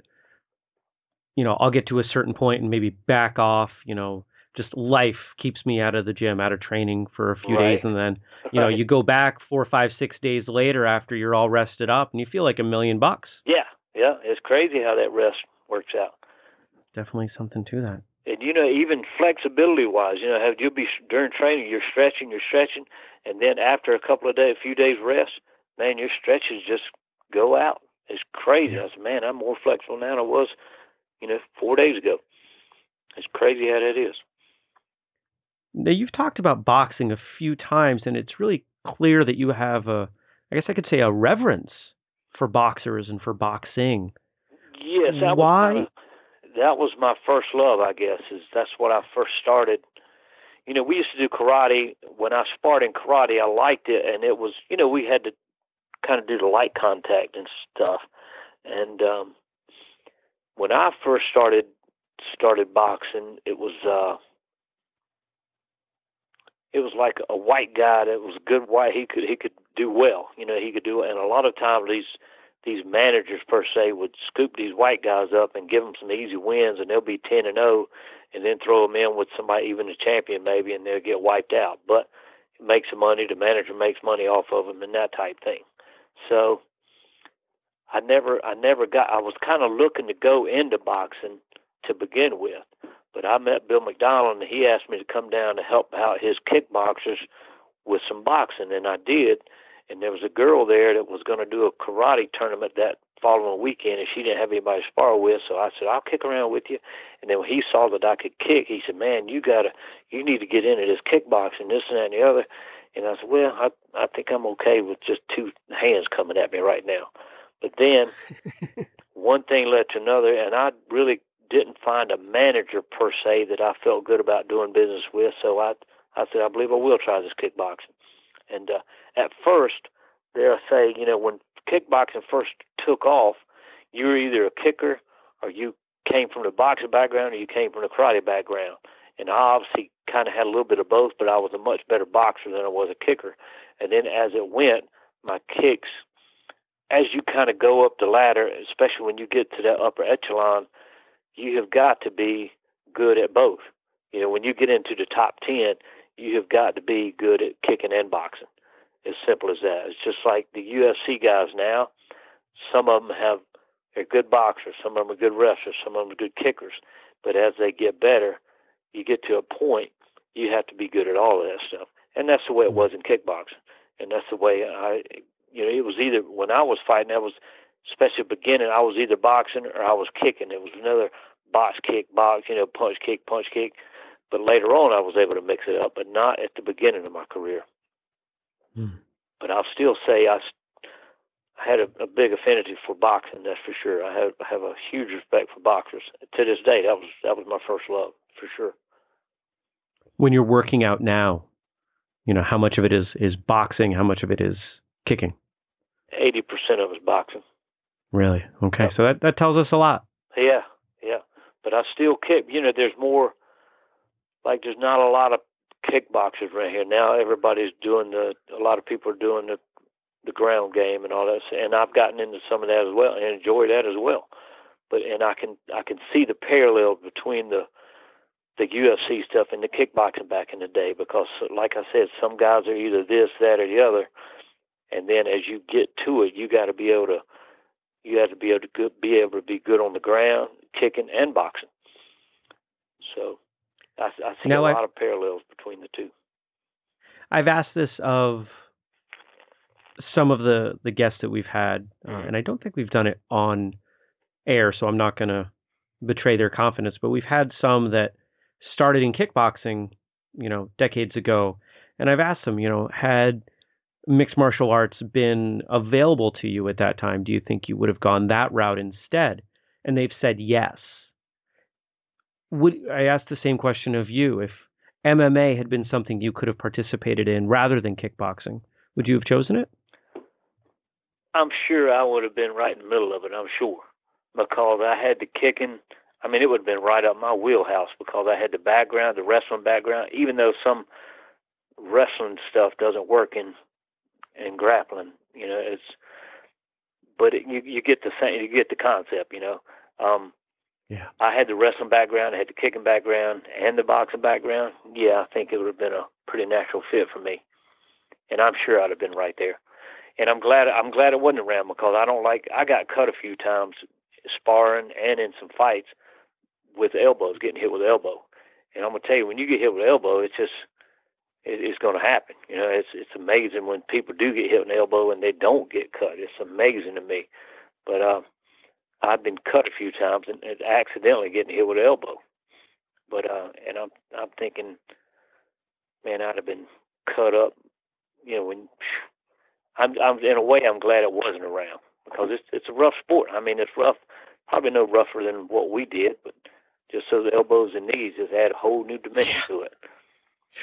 you know, I'll get to a certain point and maybe back off, you know, just life keeps me out of the gym, out of training for a few right. days. And then, [laughs] you know, you go back four, five, six days later after you're all rested up and you feel like a million bucks. Yeah. Yeah. It's crazy how that rest works out. Definitely something to that and you know even flexibility wise you know have you'll be during training you're stretching you're stretching and then after a couple of days a few days rest man your stretches just go out it's crazy i said man i'm more flexible now than i was you know four days ago it's crazy how that is now you've talked about boxing a few times and it's really clear that you have a i guess i could say a reverence for boxers and for boxing yes why that was my first love, I guess. Is that's what I first started. You know, we used to do karate. When I sparred in karate, I liked it, and it was, you know, we had to kind of do the light contact and stuff. And um, when I first started started boxing, it was uh, it was like a white guy that was good white. He could he could do well. You know, he could do. And a lot of times these these managers per se would scoop these white guys up and give them some easy wins, and they'll be ten and zero, oh, and then throw them in with somebody even a champion maybe, and they'll get wiped out. But it makes some money. The manager makes money off of them, and that type thing. So I never, I never got. I was kind of looking to go into boxing to begin with, but I met Bill McDonald, and he asked me to come down to help out his kickboxers with some boxing, and I did and there was a girl there that was going to do a karate tournament that following weekend, and she didn't have anybody to spar with. So I said, "I'll kick around with you." And then when he saw that I could kick, he said, "Man, you gotta, you need to get into this kickboxing, this and that and the other." And I said, "Well, I I think I'm okay with just two hands coming at me right now." But then one thing led to another, and I really didn't find a manager per se that I felt good about doing business with. So I I said, "I believe I will try this kickboxing." And uh, at first, they'll say, you know, when kickboxing first took off, you were either a kicker or you came from the boxing background or you came from the karate background. And I obviously kind of had a little bit of both, but I was a much better boxer than I was a kicker. And then as it went, my kicks, as you kind of go up the ladder, especially when you get to that upper echelon, you have got to be good at both. You know, when you get into the top 10, you have got to be good at kicking and boxing. As simple as that. It's just like the UFC guys now. Some of them have they're good boxers. Some of them are good wrestlers. Some of them are good kickers. But as they get better, you get to a point you have to be good at all of that stuff. And that's the way it was in kickboxing. And that's the way I, you know, it was either when I was fighting, I was, especially beginning, I was either boxing or I was kicking. It was another box kick, box, you know, punch kick, punch kick. But later on, I was able to mix it up, but not at the beginning of my career. Mm. But I'll still say I, I had a, a, big affinity for boxing. That's for sure. I have I have a huge respect for boxers. To this day, that was that was my first love for sure. When you're working out now, You know, how much of it is is boxing, how much of it is kicking? Eighty percent of it's boxing. Really? Okay. So that that tells us a lot. Yeah, yeah. But I still kick. You know, there's more. Like, there's not a lot of kickboxers right here now. Everybody's doing the. A lot of people are doing the the ground game and all that. And I've gotten into some of that as well and enjoy that as well. But and I can I can see the parallel between the the UFC stuff and the kickboxing back in the day because, like I said, some guys are either this, that, or the other, and then as you get to it, you got to be able to you have to be able to good, be able to be good on the ground, kicking and boxing. So I, I see now a lot of parallels between the two. I've asked this of some of the the guests that we've had, uh, mm-hmm. and I don't think we've done it on air, so I'm not going to betray their confidence. But we've had some that started in kickboxing, you know, decades ago, and I've asked them, you know, had mixed martial arts been available to you at that time, do you think you would have gone that route instead? And they've said yes. Would I ask the same question of you if MMA had been something you could have participated in rather than kickboxing? Would you have chosen it? I'm sure I would have been right in the middle of it. I'm sure because I had the kicking. I mean, it would have been right up my wheelhouse because I had the background, the wrestling background. Even though some wrestling stuff doesn't work in in grappling, you know, it's but it, you you get the same, you get the concept, you know. Um, yeah. I had the wrestling background, I had the kicking background, and the boxing background. Yeah, I think it would have been a pretty natural fit for me, and I'm sure I'd have been right there. And I'm glad I'm glad it wasn't around because I don't like I got cut a few times sparring and in some fights with elbows, getting hit with elbow. And I'm gonna tell you, when you get hit with elbow, it's just it, it's going to happen. You know, it's it's amazing when people do get hit with an elbow and they don't get cut. It's amazing to me. But uh, I've been cut a few times and, and accidentally getting hit with an elbow. But uh, and I'm I'm thinking, man, I'd have been cut up. You know, when I'm I'm in a way I'm glad it wasn't around because it's it's a rough sport. I mean, it's rough, probably no rougher than what we did, but just so the elbows and knees just add a whole new dimension to it.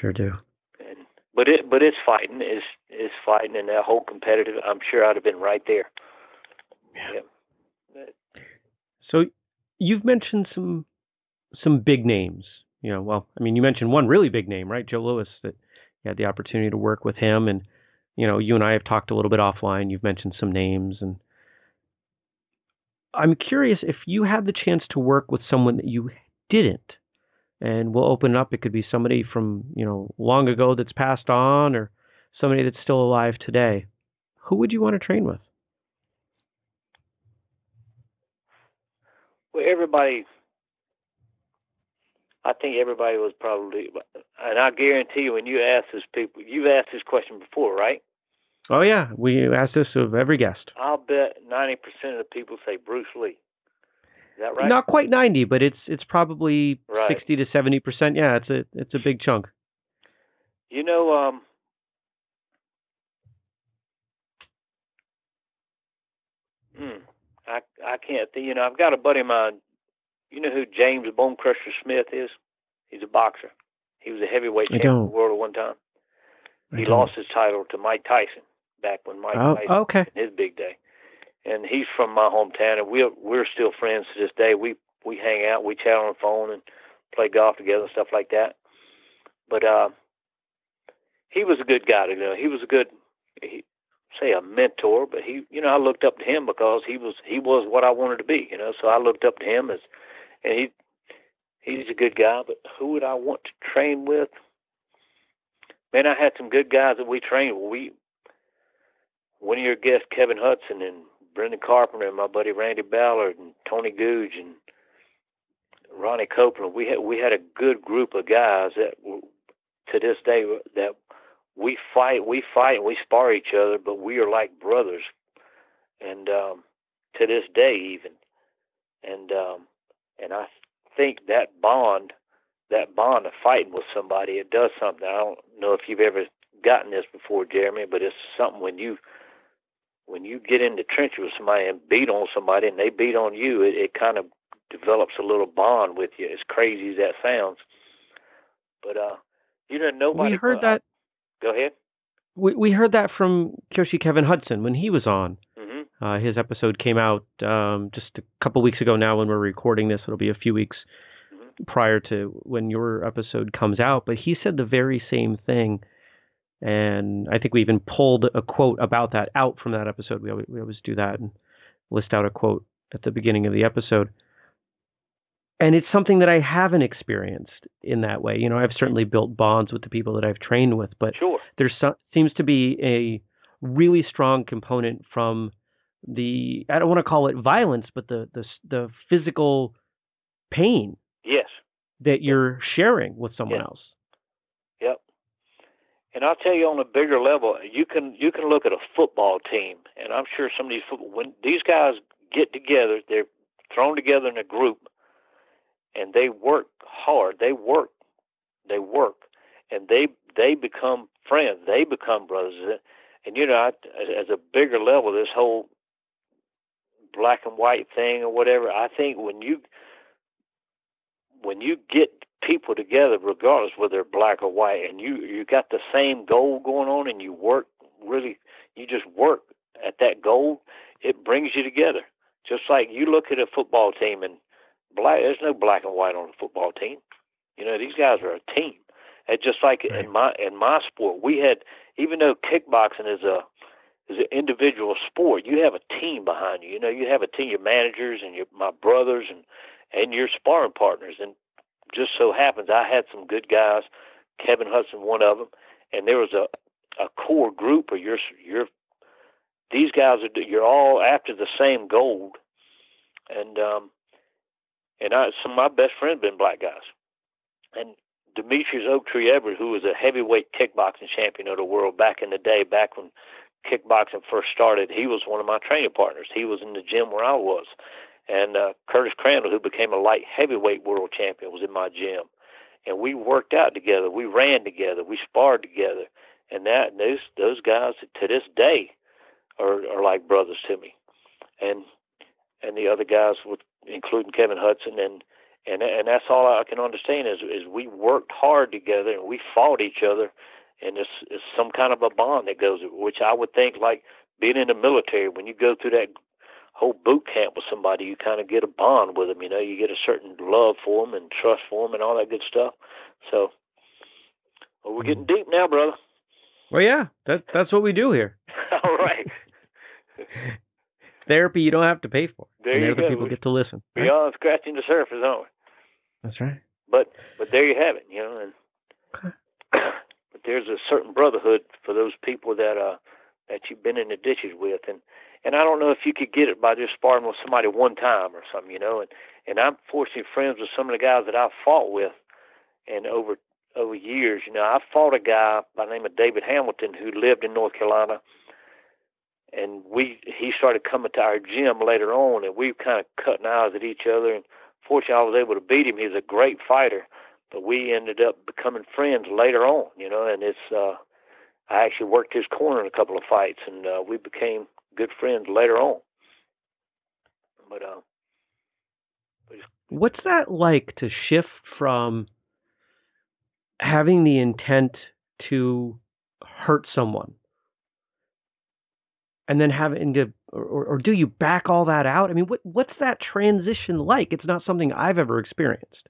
Sure do. But it but it's fighting is is fighting and that whole competitive. I'm sure I'd have been right there. Yeah. So you've mentioned some some big names. You know, well, I mean, you mentioned one really big name, right? Joe lewis That you had the opportunity to work with him, and you know, you and I have talked a little bit offline. You've mentioned some names, and I'm curious if you had the chance to work with someone that you didn't, and we'll open it up. It could be somebody from you know long ago that's passed on, or somebody that's still alive today. Who would you want to train with? Well, everybody. I think everybody was probably, and I guarantee you, when you ask this people, you've asked this question before, right? Oh yeah, we ask this of every guest. I'll bet ninety percent of the people say Bruce Lee. That right? Not quite ninety, but it's it's probably right. sixty to seventy percent. Yeah, it's a it's a big chunk. You know, um, hmm, I I can't think. You know, I've got a buddy of mine. You know who James Bone Crusher Smith is? He's a boxer. He was a heavyweight champion of the world at one time. He lost his title to Mike Tyson back when Mike oh, Tyson okay. his big day. And he's from my hometown, and we're we're still friends to this day. We we hang out, we chat on the phone, and play golf together and stuff like that. But uh, he was a good guy to know. He was a good, he, say a mentor, but he, you know, I looked up to him because he was he was what I wanted to be. You know, so I looked up to him as, and he he's a good guy. But who would I want to train with? Man, I had some good guys that we trained. We one of your guests, Kevin Hudson and Brendan Carpenter, and my buddy Randy Ballard and Tony Googe and Ronnie Copeland. We had we had a good group of guys that to this day that we fight, we fight, and we spar each other, but we are like brothers, and um, to this day even, and um, and I think that bond, that bond of fighting with somebody, it does something. I don't know if you've ever gotten this before, Jeremy, but it's something when you when you get in the trenches with somebody and beat on somebody and they beat on you, it, it kind of develops a little bond with you. As crazy as that sounds, but uh, you know nobody. We heard that. Go ahead. We we heard that from Kyoshi Kevin Hudson when he was on. Mm-hmm. Uh, his episode came out um, just a couple weeks ago. Now, when we're recording this, it'll be a few weeks Mhm. prior to when your episode comes out. But he said the very same thing, and I think we even pulled a quote about that out from that episode. We always, we always do that and list out a quote at the beginning of the episode. And it's something that I haven't experienced in that way. You know, I've certainly built bonds with the people that I've trained with, but Sure. there so, seems to be a really strong component from the I don't want to call it violence, but the the the physical pain Yes. that you're sharing with someone Yeah. else. And I'll tell you on a bigger level, you can you can look at a football team, and I'm sure some of these football when these guys get together, they're thrown together in a group, and they work hard. They work, they work, and they they become friends. They become brothers. And you know, I, as a bigger level, this whole black and white thing or whatever, I think when you when you get people together, regardless whether they're black or white, and you you got the same goal going on, and you work really, you just work at that goal, it brings you together. Just like you look at a football team, and black, there's no black and white on a football team. You know, these guys are a team. And just like Right. in my in my sport, we had even though kickboxing is a is an individual sport, you have a team behind you. You know, you have a team, your managers and your my brothers and and your sparring partners. And just so happens I had some good guys, Kevin Hudson, one of them, and there was a a core group of your your these guys are you're all after the same goal, and um and I some of my best friends been black guys, and Demetrius Oaktree Everett, who was a heavyweight kickboxing champion of the world back in the day, back when kickboxing first started, he was one of my training partners. He was in the gym where I was. And uh, Curtis Crandall, who became a light heavyweight world champion, was in my gym. And we worked out together. We ran together. We sparred together. And that and those those guys to this day are are like brothers to me. And and the other guys, with including Kevin Hudson and and and that's all I can understand is is we worked hard together and we fought each other, and it's it's some kind of a bond that goes, which I would think like being in the military when you go through that whole boot camp with somebody, you kind of get a bond with them. You know, you get a certain love for them and trust for them and all that good stuff. So, well, we're getting deep now, brother. Well, yeah, that that's what we do here. [laughs] [laughs] all right, Therapy you don't have to pay for. There and you go. people get to listen. right? beyond scratching the surface, aren't we? That's right. But but there you have it, you know. And Okay. [coughs] but there's a certain brotherhood for those people that uh that you've been in the ditches with, and and I don't know if you could get it by just sparring with somebody one time or something, you know. And and I'm fortunately friends with some of the guys that I've fought with, and over over years, you know, I fought a guy by the name of David Hamilton who lived in North Carolina. And we, he started coming to our gym later on, and we kind of cutting eyes at each other. And fortunately, I was able to beat him. He was a great fighter, but we ended up becoming friends later on, you know. And it's uh, I actually worked his corner in a couple of fights, and uh, we became good friends later on. But uh, What's that like to shift from having the intent to hurt someone and then having to or, or do you back all that out? I mean, what what's that transition like? It's not something I've ever experienced.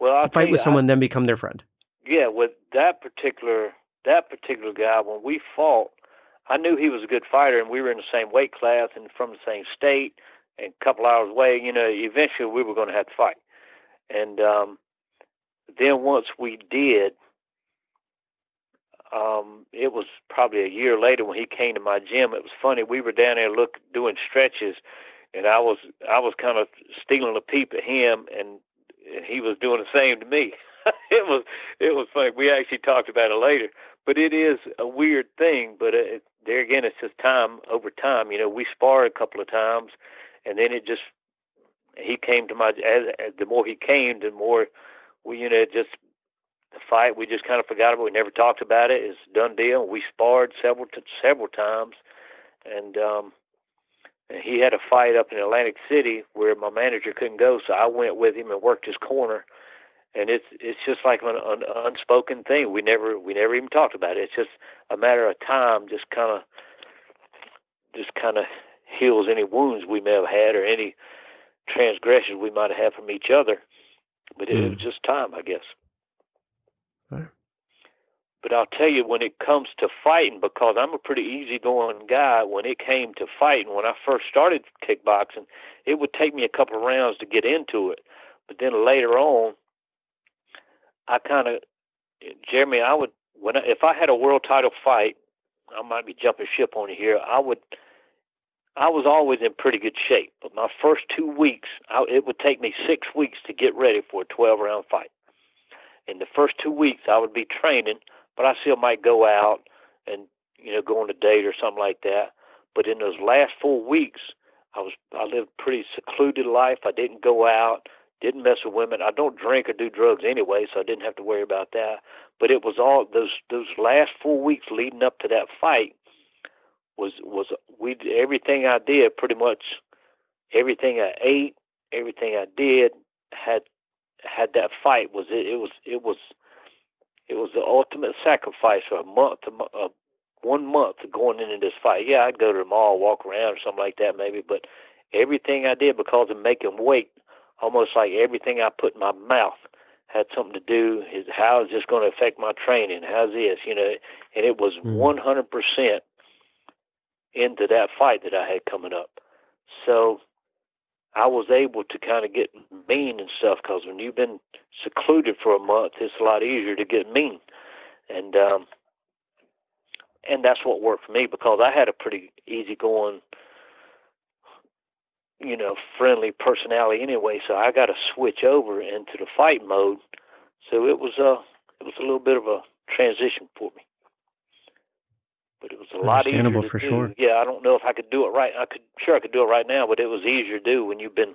well, I'll fight you, with I- someone, then become their friend. yeah, with that particular that particular guy, when we fought, I knew he was a good fighter, and we were in the same weight class and from the same state, and a couple hours away. You know, eventually we were going to have to fight. And um, then once we did, um, it was probably a year later when he came to my gym. It was funny. We were down there look doing stretches, and I was I was kind of stealing a peep at him, and, and he was doing the same to me. [laughs] it was it was funny. We actually talked about it later, but it is a weird thing. But it, there again, it's just time over time. You know, we sparred a couple of times, and then it just he came to my as, as the more he came, the more we you know just the fight we just kind of forgot about. it. We never talked about it. It's done deal. We sparred several t- several times, and um, and he had a fight up in Atlantic City where my manager couldn't go, so I went with him and worked his corner. And it's it's just like an, an unspoken thing. We never we never even talked about it. It's just a matter of time, just kind of just kind of heals any wounds we may have had or any transgressions we might have had from each other. But it, mm. it was just time, I guess. Right. But I'll tell you, when it comes to fighting, because I'm a pretty easygoing guy, when it came to fighting, when I first started kickboxing, it would take me a couple of rounds to get into it. But then later on, I kind of, Jeremy, I would when I, if I had a world title fight, I might be jumping ship on you here. I would. I was always in pretty good shape, but my first two weeks, I, it would take me six weeks to get ready for a 12 round fight. In the first two weeks, I would be training, but I still might go out and you know go on a date or something like that. But in those last four weeks, I was I lived a pretty secluded life. I didn't go out didn't mess with women. I don't drink or do drugs anyway, so I didn't have to worry about that. But it was all those those last four weeks leading up to that fight was was we everything I did pretty much everything I ate, everything I did had had that fight was it, it was it was it was the ultimate sacrifice for a month a, a one month going into this fight. Yeah, I'd go to the mall, walk around or something like that maybe, but everything I did because of making weight almost like everything I put in my mouth had something to do is how is this going to affect my training? How's this? You know, and it was hmm. one hundred percent into that fight that I had coming up. So I was able to kind of get mean and stuff because when you've been secluded for a month, it's a lot easier to get mean, and um, and that's what worked for me because I had a pretty easygoing you know, friendly personality anyway, so I got to switch over into the fight mode. So it was a uh, it was a little bit of a transition for me. But it was a lot easier to for do. Sure. Yeah, I don't know if I could do it right. I could sure I could do it right now, but it was easier to do when you've been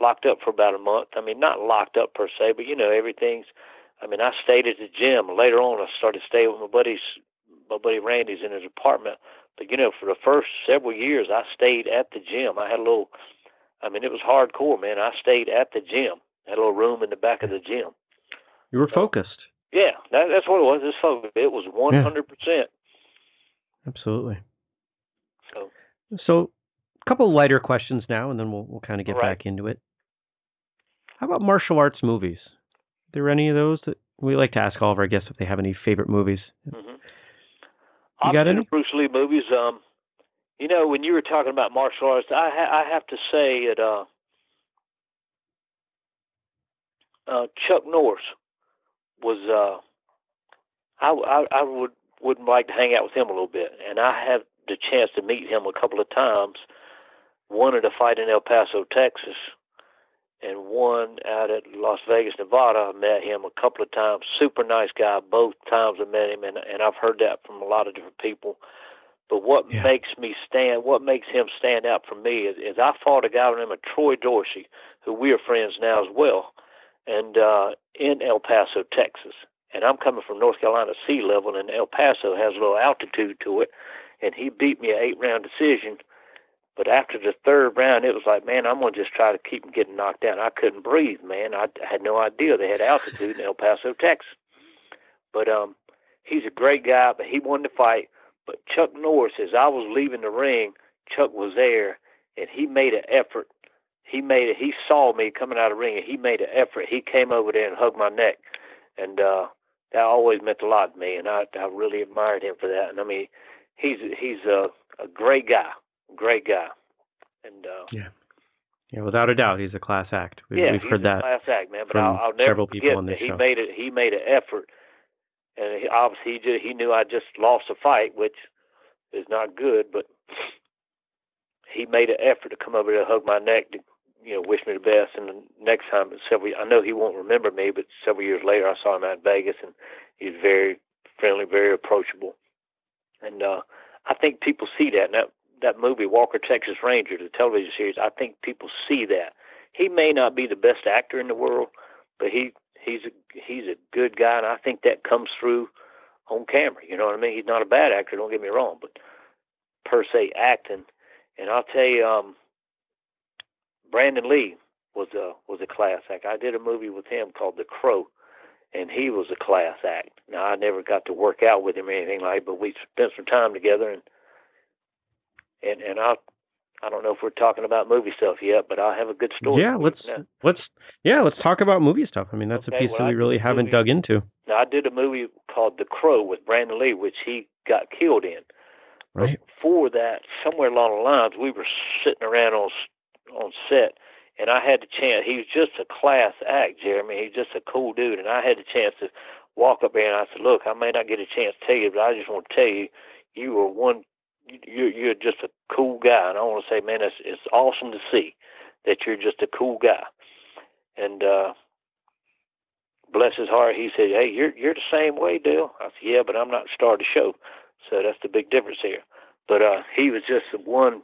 locked up for about a month. I mean, not locked up per se, but you know, everything's I mean, I stayed at the gym. Later on, I started staying with my buddies, my buddy Randy's in his apartment. But you know, for the first several years, I stayed at the gym. I had a little I mean, it was hardcore, man. I stayed at the gym, had a little room in the back of the gym. You were focused. Yeah, that, that's what it was. It's focused. It was one hundred percent. Absolutely. So, so a couple lighter questions now, and then we'll we'll kind of get right. back into it. How about martial arts movies? Are there any of those that we like to ask all of our guests if they have any favorite movies? Mm-hmm. You got any Bruce Lee movies? Um, you know, when you were talking about martial arts, I ha- I have to say that uh, uh, Chuck Norris was uh, I, I I would would like to hang out with him a little bit, and I had the chance to meet him a couple of times. One at a fight in El Paso, Texas, and one out at Las Vegas, Nevada. I met him a couple of times. Super nice guy both times I met him, and and I've heard that from a lot of different people. But what yeah. makes me stand, what makes him stand out for me is, is I fought a guy named Troy Dorsey, who we are friends now as well, and uh, in El Paso, Texas. And I'm coming from North Carolina sea level, and El Paso has a little altitude to it. And he beat me an eight round decision. But after the third round, it was like, man, I'm gonna just try to keep him getting knocked down. I couldn't breathe, man. I had no idea they had altitude in El Paso, Texas. But um, he's a great guy. But he won the fight. But Chuck Norris, as I was leaving the ring, Chuck was there, and he made an effort. He made it. He saw me coming out of the ring, and he made an effort. He came over there and hugged my neck, and uh, that always meant a lot to me, and I I really admired him for that. And I mean, he's he's a a great guy, great guy, and uh, yeah. Yeah, without a doubt, he's a class act. We've, yeah, we've he's heard a that. class act, man. But I'll, I'll never several forget on this that he show. made it. He made an effort, and he, obviously he, just, he knew I just lost a fight, which is not good, but he made an effort to come over to hug my neck to, you know, wish me the best. And the next time, several, I know he won't remember me, but several years later, I saw him out in Vegas, and he's very friendly, very approachable. And uh, I think people see that. That that movie, Walker Texas Ranger, the television series, I think people see that. He may not be the best actor in the world, but he he's a he's a good guy, and I think that comes through on camera. You know what I mean? He's not a bad actor. Don't get me wrong, but per se acting. And I'll tell you, um, Brandon Lee, was a was a class act. I did a movie with him called The Crow, and he was a class act. Now I never got to work out with him or anything like, but we spent some time together, and and and I I don't know if we're talking about movie stuff yet, but I have a good story. Yeah, let's let's yeah let's talk about movie stuff. I mean that's Okay, a piece well, that we really haven't movie- dug into. Now I did a movie called The Crow with Brandon Lee, which he got killed in. Right. Before that, somewhere along the lines, we were sitting around on on set, and I had the chance. He was just a class act, Jeremy. He's just a cool dude, and I had the chance to walk up there and I said, "Look, I may not get a chance to tell you, but I just want to tell you, you are one. You're you're just a cool guy, and I want to say, man, it's it's awesome to see that you're just a cool guy." And uh bless his heart, he said, "Hey, you're you're the same way, Dale." I said, "Yeah, but I'm not star of the show." So that's the big difference here. But uh, he was just one,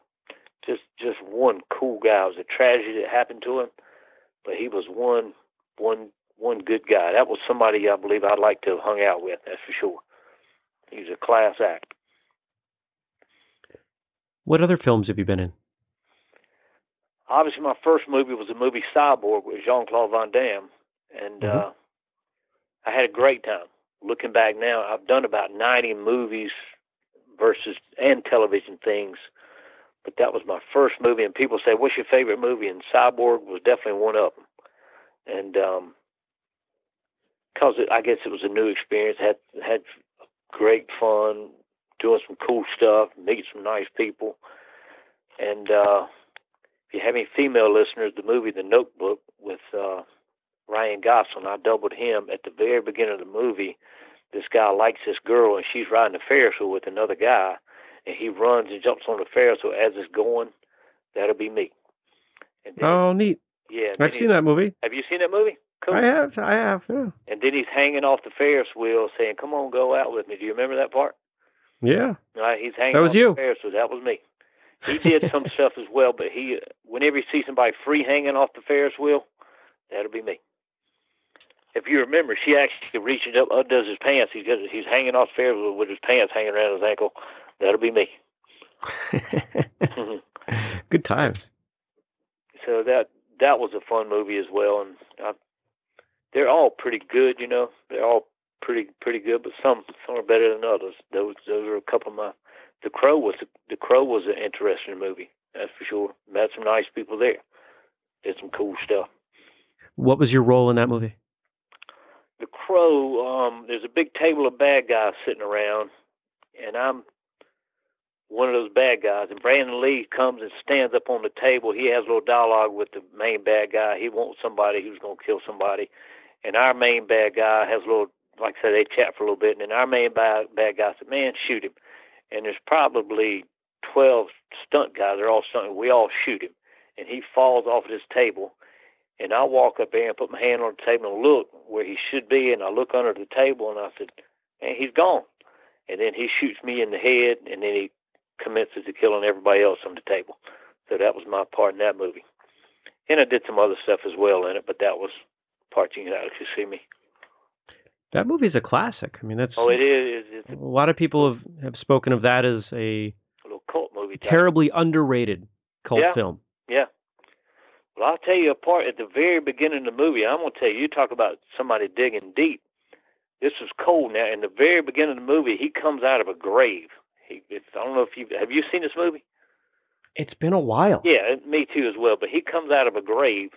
just just one cool guy. It was a tragedy that happened to him, but he was one one one good guy. That was somebody I believe I'd like to have hung out with. That's for sure. He was a class act. What other films have you been in? Obviously, my first movie was the movie Cyborg with Jean Claude Van Damme, and Mhm. uh, I had a great time. Looking back now, I've done about ninety movies versus and television things, but that was my first movie. And people say, "What's your favorite movie?" And Cyborg was definitely one of them. And um, cause it, I guess it was a new experience. Had had great fun doing some cool stuff, meeting some nice people, and uh, if you have any female listeners, the movie The Notebook with uh, Ryan Gosling, I doubled him at the very beginning of the movie. This guy likes this girl, and she's riding a Ferris wheel with another guy, and he runs and jumps on the Ferris wheel as it's going. That'll be me. And then, Oh, neat. yeah. I've seen that movie. Have you seen that movie? Cool. I have. I have. Yeah. And then he's hanging off the Ferris wheel, saying, "Come on, go out with me." Do you remember that part? Yeah. Right, he's hanging That was you. Ferris wheel. That was me. He did some [laughs] stuff as well, but he, whenever he sees somebody free hanging off the Ferris wheel, that'll be me. If you remember, she actually reaches up, undoes his pants. He's got, he's hanging off the Ferris wheel with his pants hanging around his ankle. That'll be me. [laughs] [laughs] Good times. so that that was a fun movie as well, and I, they're all pretty good. You know, they're all pretty pretty good, but some some are better than others. Those those are a couple of my. The Crow was the Crow was an interesting movie. That's for sure. Met some nice people there. Did some cool stuff. What was your role in that movie? The Crow. Um, there's a big table of bad guys sitting around, and I'm one of those bad guys. And Brandon Lee comes and stands up on the table. He has a little dialogue with the main bad guy. He wants somebody who's going to kill somebody, and our main bad guy has a little. Like I said, they chat for a little bit, and then our main bad bad guy said, "Man, shoot him." And there's probably twelve stunt guys. They're all stunt. We all shoot him, and he falls off of this table. And I walk up there and put my hand on the table and look where he should be, and I look under the table and I said, "Man, he's gone." And then he shoots me in the head, and then he commences to killing everybody else on the table. So that was my part in that movie. And I did some other stuff as well in it, but that was part you can actually see me. That movie's a classic. I mean, that's Oh, it is. It's a lot of people have, have spoken of that as a a little cult movie. type. terribly underrated cult Yeah. film. Yeah. Well, I'll tell you a part at the very beginning of the movie. I'm going to tell you, you talk about somebody digging deep. This was cold now. In the very beginning of the movie, he comes out of a grave. He, it's, I don't know if you have you seen this movie. It's been a while. Yeah, me too as well. But he comes out of a grave,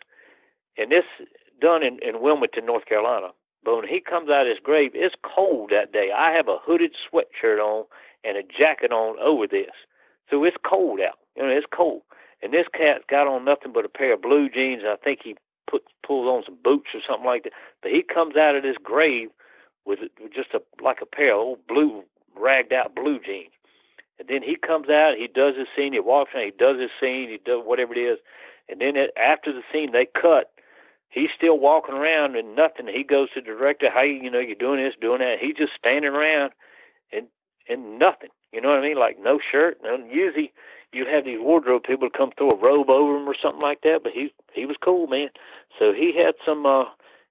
and this done in, in Wilmington, North Carolina. But when he comes out of his grave, it's cold that day. I have a hooded sweatshirt on and a jacket on over this, so it's cold out. You know, it's cold. And this cat's got on nothing but a pair of blue jeans. And I think he put pulls on some boots or something like that. But he comes out of this grave with, just a like a pair of old blue ragged out blue jeans. And then he comes out, he does his scene, he walks around, he does his scene, he does whatever it is. And then it, after the scene, they cut. He's still walking around and nothing. He goes to the director, "Hey, you know, you're doing this, doing that." He's just standing around and and nothing. You know what I mean? Like no shirt. And usually you'd have these wardrobe people come throw a robe over him or something like that. But he he was cool, man. So he had some uh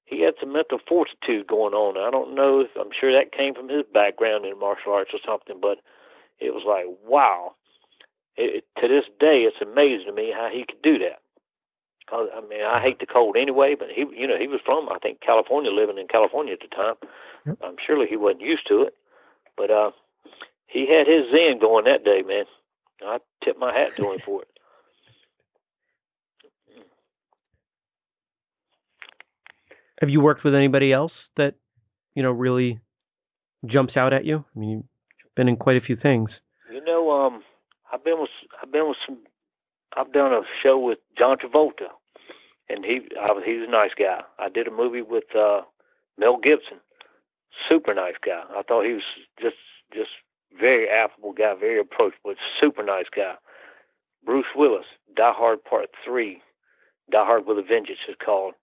he had some mental fortitude going on. I don't know if I'm sure that came from his background in martial arts or something, but it was like wow. It, to this day, it's amazing to me how he could do that. Cause I mean, I hate the cold anyway. But he, you know, he was from I think California, living in California at the time. Yep. I'm surely he wasn't used to it, but uh, he had his zen going that day, man. I tip my hat to him for it. [laughs] Have you worked with anybody else that you know really jumps out at you? I mean, you've been in quite a few things. You know, um, I've been with I've been with some. I've done a show with John Travolta, and he I, was- he's a nice guy. I did a movie with uh, Mel Gibson, super nice guy. I thought he was just just very affable guy, very approachable, super nice guy. Bruce Willis, Die Hard Part Three, Die Hard with a Vengeance is called.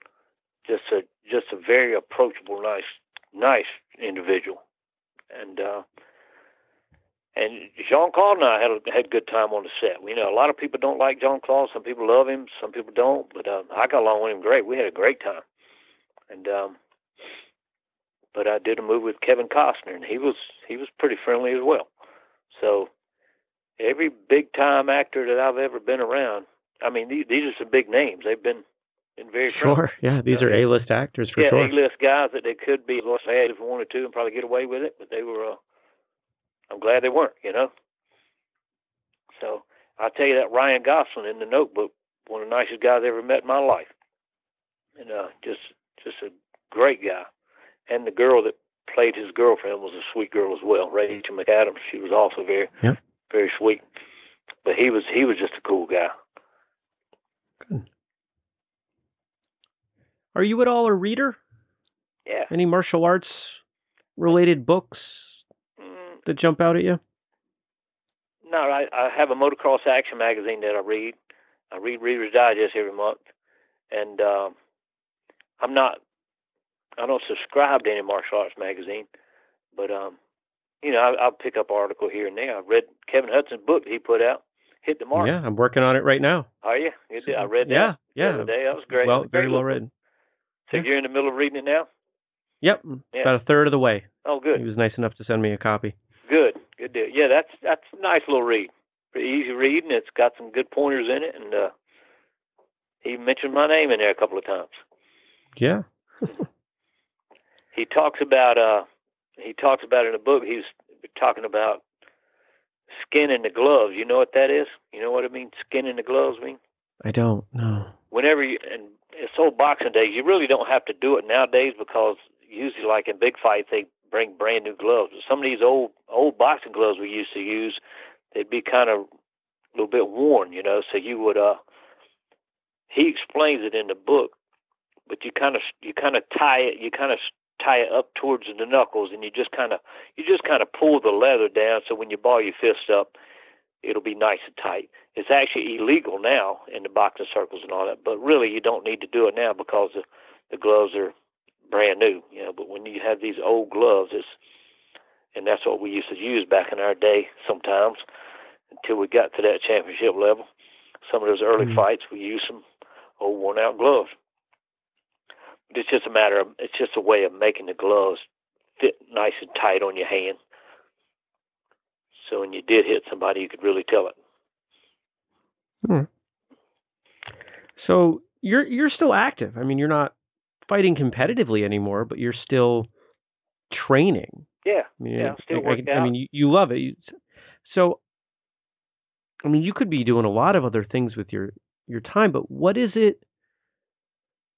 Just a just a very approachable, nice nice individual, and. uh and Jean Claude and I had a had a good time on the set. You know, a lot of people don't like Jean Claude. Some people love him. Some people don't. But um, I got along with him great. We had a great time. And um, but I did a movie with Kevin Costner, and he was he was pretty friendly as well. So every big time actor that I've ever been around, I mean, these, these are some big names. They've been in very friendly. Sure, yeah, these are A-list actors for yeah, sure. A-list guys that they could be lost had if they wanted to and probably get away with it, but they were. Uh, I'm glad they weren't. You know. So I'll tell you that Ryan Gosling in the Notebook, one of the nicest guys I ever met in my life, and uh, just just a great guy. And the girl that played his girlfriend was a sweet girl as well, Rachel McAdams. She was also very Yep. very sweet. But he was he was just a cool guy. Are you at all a reader? Yeah. Any martial arts related books that jump out at you? No, I, I have a motocross action magazine that I read. I read Reader's Digest every month, and um, I'm not. I don't subscribe to any martial arts magazine, but um, you know, I, I'll pick up an article here and there. I read Kevin Hudson's book that he put out, Hit the Mark. Yeah, I'm working on it right now. Are you? You did? I read that Yeah, the yeah. other day. That was great. Well, was very well written. So Yeah. you're in the middle of reading it now? Yep, Yeah. about a third of the way. Oh, good. He was nice enough to send me a copy. Good, good deal. Yeah, that's that's a nice little read. Pretty easy read, and it's got some good pointers in it. And uh, he mentioned my name in there a couple of times. Yeah. [laughs] he talks about uh he talks about in the book he's talking about skin in the gloves you know what that is you know what it means skin in the gloves mean I don't know. whenever you and it's old boxing days you really don't have to do it nowadays because usually like in big fights they bring brand new gloves. Some of these old old boxing gloves we used to use they'd be kind of a little bit worn you know so you would uh he explains it in the book but you kind of you kind of tie it you kind of tie it up towards the knuckles and you just kind of you just kind of pull the leather down so when you ball your fist up it'll be nice and tight. It's actually illegal now in the boxing circles and all that but really you don't need to do it now because the, the gloves are brand new you know but when you have these old gloves it's and that's what we used to use back in our day sometimes until we got to that championship level. Some of those early Mhm. fights we used some old worn out gloves. But it's just a matter of it's just a way of making the gloves fit nice and tight on your hand. So when you did hit somebody you could really tell it. So you're you're still active. I mean, you're not fighting competitively anymore, but you're still training. yeah I mean, Yeah, still I, working I mean, you, you love it. So, I mean, you could be doing a lot of other things with your your time, but what is it?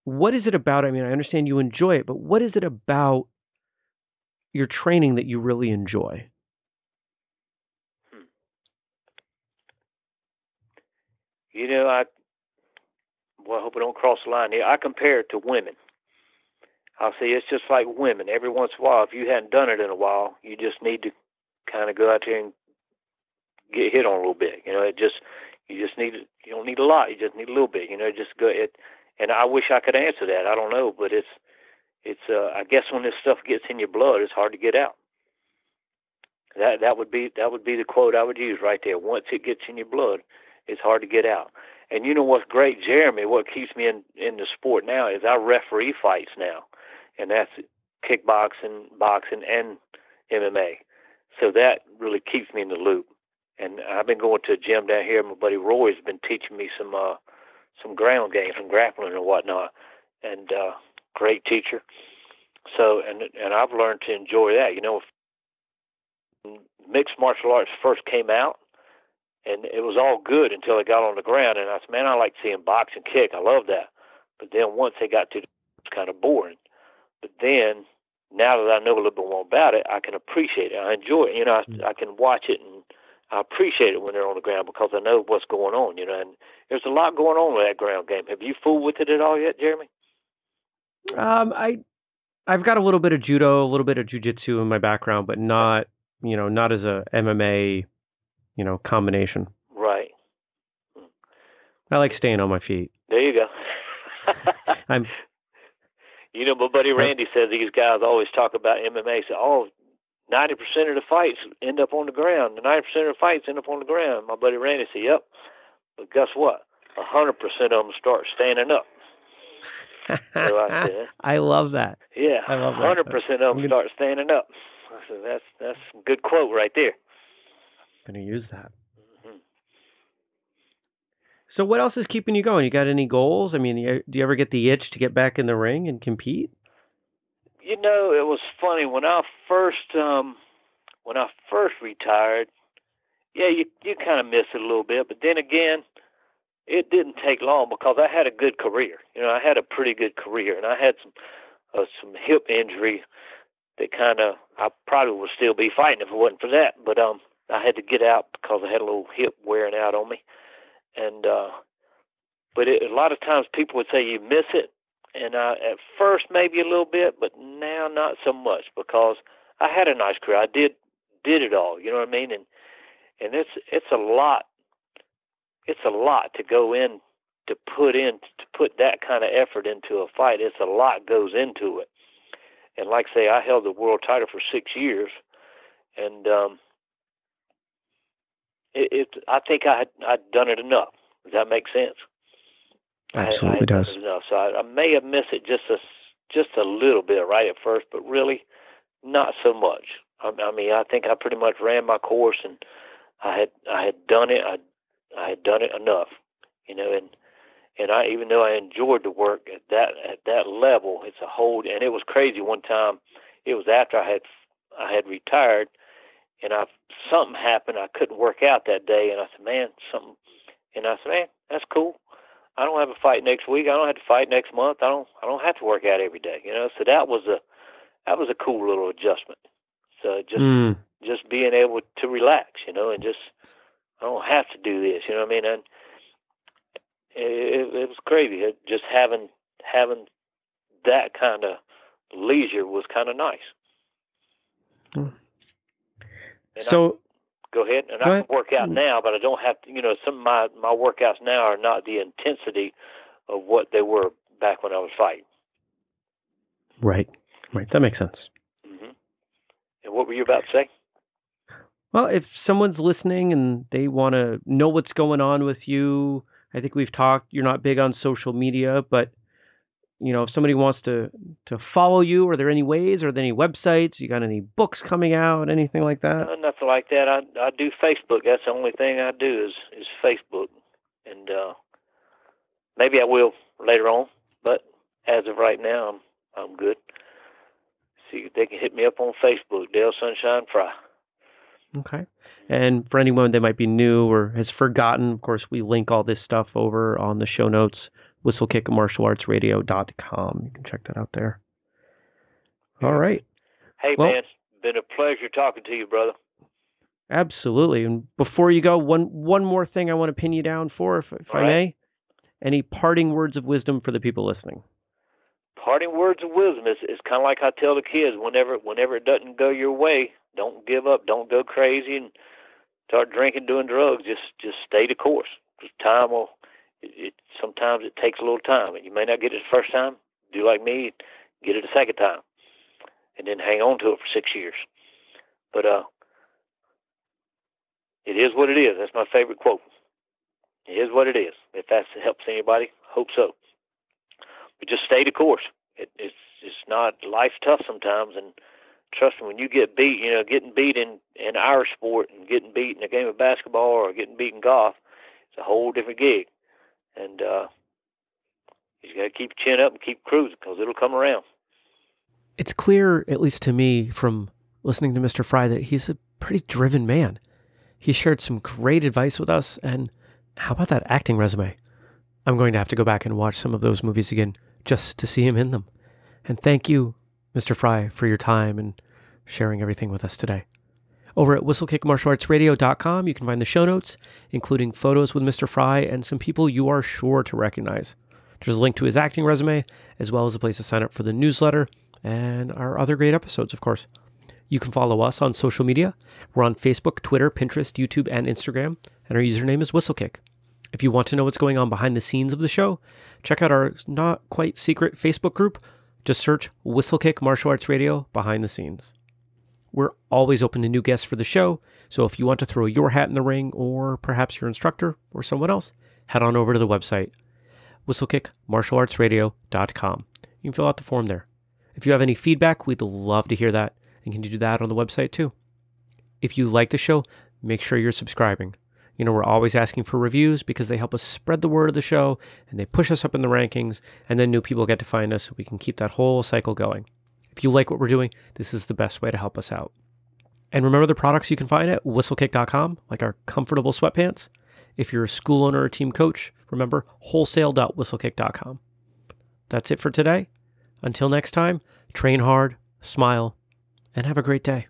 What is it about? I mean, I understand you enjoy it, but what is it about your training that you really enjoy? Hmm. You know, I well, I hope I don't cross the line here. I compare it to women. I'll say it's just like women. Every once in a while, if you hadn't done it in a while, you just need to kind of go out there and get hit on a little bit. You know, it just you just need you don't need a lot. You just need a little bit. You know, just go it. And I wish I could answer that. I don't know, but it's it's. Uh, I guess when this stuff gets in your blood, it's hard to get out. That that would be that would be the quote I would use right there. Once it gets in your blood, it's hard to get out. And you know what's great, Jeremy? What keeps me in in the sport now is I referee fights now, and that's kickboxing, boxing, and MMA. So that really keeps me in the loop. And I've been going to a gym down here. My buddy Roy's been teaching me some uh, some ground game, some grappling and whatnot, and uh, great teacher. So and and I've learned to enjoy that. You know, mixed martial arts first came out, and it was all good until they got on the ground. And I said, man, I like seeing box and kick. I love that. But then once they got to, it's kind of boring. But then now that I know a little bit more about it, I can appreciate it. I enjoy it. You know, I, mm. I can watch it and I appreciate it when they're on the ground because I know what's going on. You know, and there's a lot going on with that ground game. Have you fooled with it at all yet, Jeremy? Um, I I've got a little bit of judo, a little bit of jujitsu in my background, but not you know not as a MMA you know combination. Right. I like staying on my feet. There you go. [laughs] I'm [laughs] you know, my buddy Randy says these guys always talk about MMA. Say, oh, 90% of the fights end up on the ground. The 90% of the fights end up on the ground. My buddy Randy said, yep. But guess what? A 100% of them start standing up. so I, [laughs] said, I love that. Yeah, I love that. 100% of them start standing up. I said, that's, that's a good quote right there. I'm going to use that. So what else is keeping you going? You got any goals? I mean, do you ever get the itch to get back in the ring and compete? You know, it was funny when I first um when I first retired. Yeah, you you kind of miss it a little bit, but then again, it didn't take long because I had a good career. You know, I had a pretty good career, and I had some uh, some hip injury that kind of I probably would still be fighting if it wasn't for that. But um, I had to get out because I had a little hip wearing out on me and uh, but it, a lot of times people would say you miss it, and uh, at first maybe a little bit, but now not so much because I had a nice career. I did did it all. You know what I mean? And and it's it's a lot. It's a lot to go in to put in to put that kind of effort into a fight. It's a lot goes into it. And like I say, I held the world title for six years, and um, it, it I think I had I'd done it enough. Does that make sense? Absolutely I, I does. enough. So I, I may have missed it just a just a little bit right at first, but really not so much. I, I mean, I think I pretty much ran my course, and I had I had done it. I I had done it enough, you know, and and I even though I enjoyed the work at that at that level, it's a whole. And it was crazy. One time, it was after I had I had retired, and I something happened. I couldn't work out that day, and I said, "Man, something." And I said, "Man, that's cool. I don't have a fight next week. I don't have to fight next month. I don't. I don't have to work out every day. You know." So that was a that was a cool little adjustment. So just mm. just being able to relax, you know, and just I don't have to do this. You know what I mean? And it, it was crazy. It, just having having that kind of leisure was kind of nice. Mm. So I, go ahead, and I can work out now, but I don't have to. You know, some of my my workouts now are not the intensity of what they were back when I was fighting. Right, right. That makes sense. Mm-hmm. And what were you about to say? Well, if someone's listening and they want to know what's going on with you, I think we've talked. You're not big on social media, but you know, if somebody wants to to follow you, are there any ways? Are there any websites? You got any books coming out? Anything like that? Uh, nothing like that. I I do Facebook. That's the only thing I do is is Facebook, and uh, maybe I will later on. But as of right now, I'm I'm good. See, they can hit me up on Facebook, Dale Sunshine Frye. Okay. And for anyone that might be new or has forgotten, of course, we link all this stuff over on the show notes whistlekickmartialartsradio.com. You can check that out there. All right. Hey, well, man, it's been a pleasure talking to you, brother. Absolutely. And before you go, one one more thing I want to pin you down for, if, if I right. may. Any parting words of wisdom for the people listening? Parting words of wisdom is, is kind of like I tell the kids whenever whenever it doesn't go your way, don't give up, don't go crazy and start drinking, doing drugs. Just just stay the course. Just time will it, it sometimes it takes a little time, and you may not get it the first time. Do like me, get it a second time, and then hang on to it for six years. But uh, it is what it is. That's my favorite quote. It is what it is. If that helps anybody, hope so. But just stay the course. It, it's it's not life's tough sometimes, and trust me, when you get beat, you know, getting beat in in our sport and getting beat in a game of basketball or getting beat in golf, it's a whole different gig and uh, You got to keep chin up and keep cruising because it'll come around. It's clear, at least to me, from listening to Mr. Frye, that he's a pretty driven man. He shared some great advice with us, and how about that acting resume? I'm going to have to go back and watch some of those movies again just to see him in them. And thank you, Mr. Frye, for your time and sharing everything with us today. Over at whistlekickmartialartsradio.com, you can find the show notes, including photos with Mr. Frye and some people you are sure to recognize. There's a link to his acting resume, as well as a place to sign up for the newsletter and our other great episodes, of course. You can follow us on social media. We're on Facebook, Twitter, Pinterest, YouTube, and Instagram, and our username is Whistlekick. If you want to know what's going on behind the scenes of the show, check out our not quite secret Facebook group. Just search Whistlekick Martial Arts Radio behind the scenes. We're always open to new guests for the show, so if you want to throw your hat in the ring, or perhaps your instructor or someone else, head on over to the website, whistlekickmartialartsradio.com. You can fill out the form there. If you have any feedback, we'd love to hear that, and can you do that on the website too. If you like the show, make sure you're subscribing. You know, we're always asking for reviews because they help us spread the word of the show and they push us up in the rankings, and then new people get to find us so we can keep that whole cycle going. If you like what we're doing, this is the best way to help us out. And remember the products you can find at whistlekick.com, like our comfortable sweatpants. If you're a school owner or team coach, remember wholesale.whistlekick.com. That's it for today. Until next time, train hard, smile, and have a great day.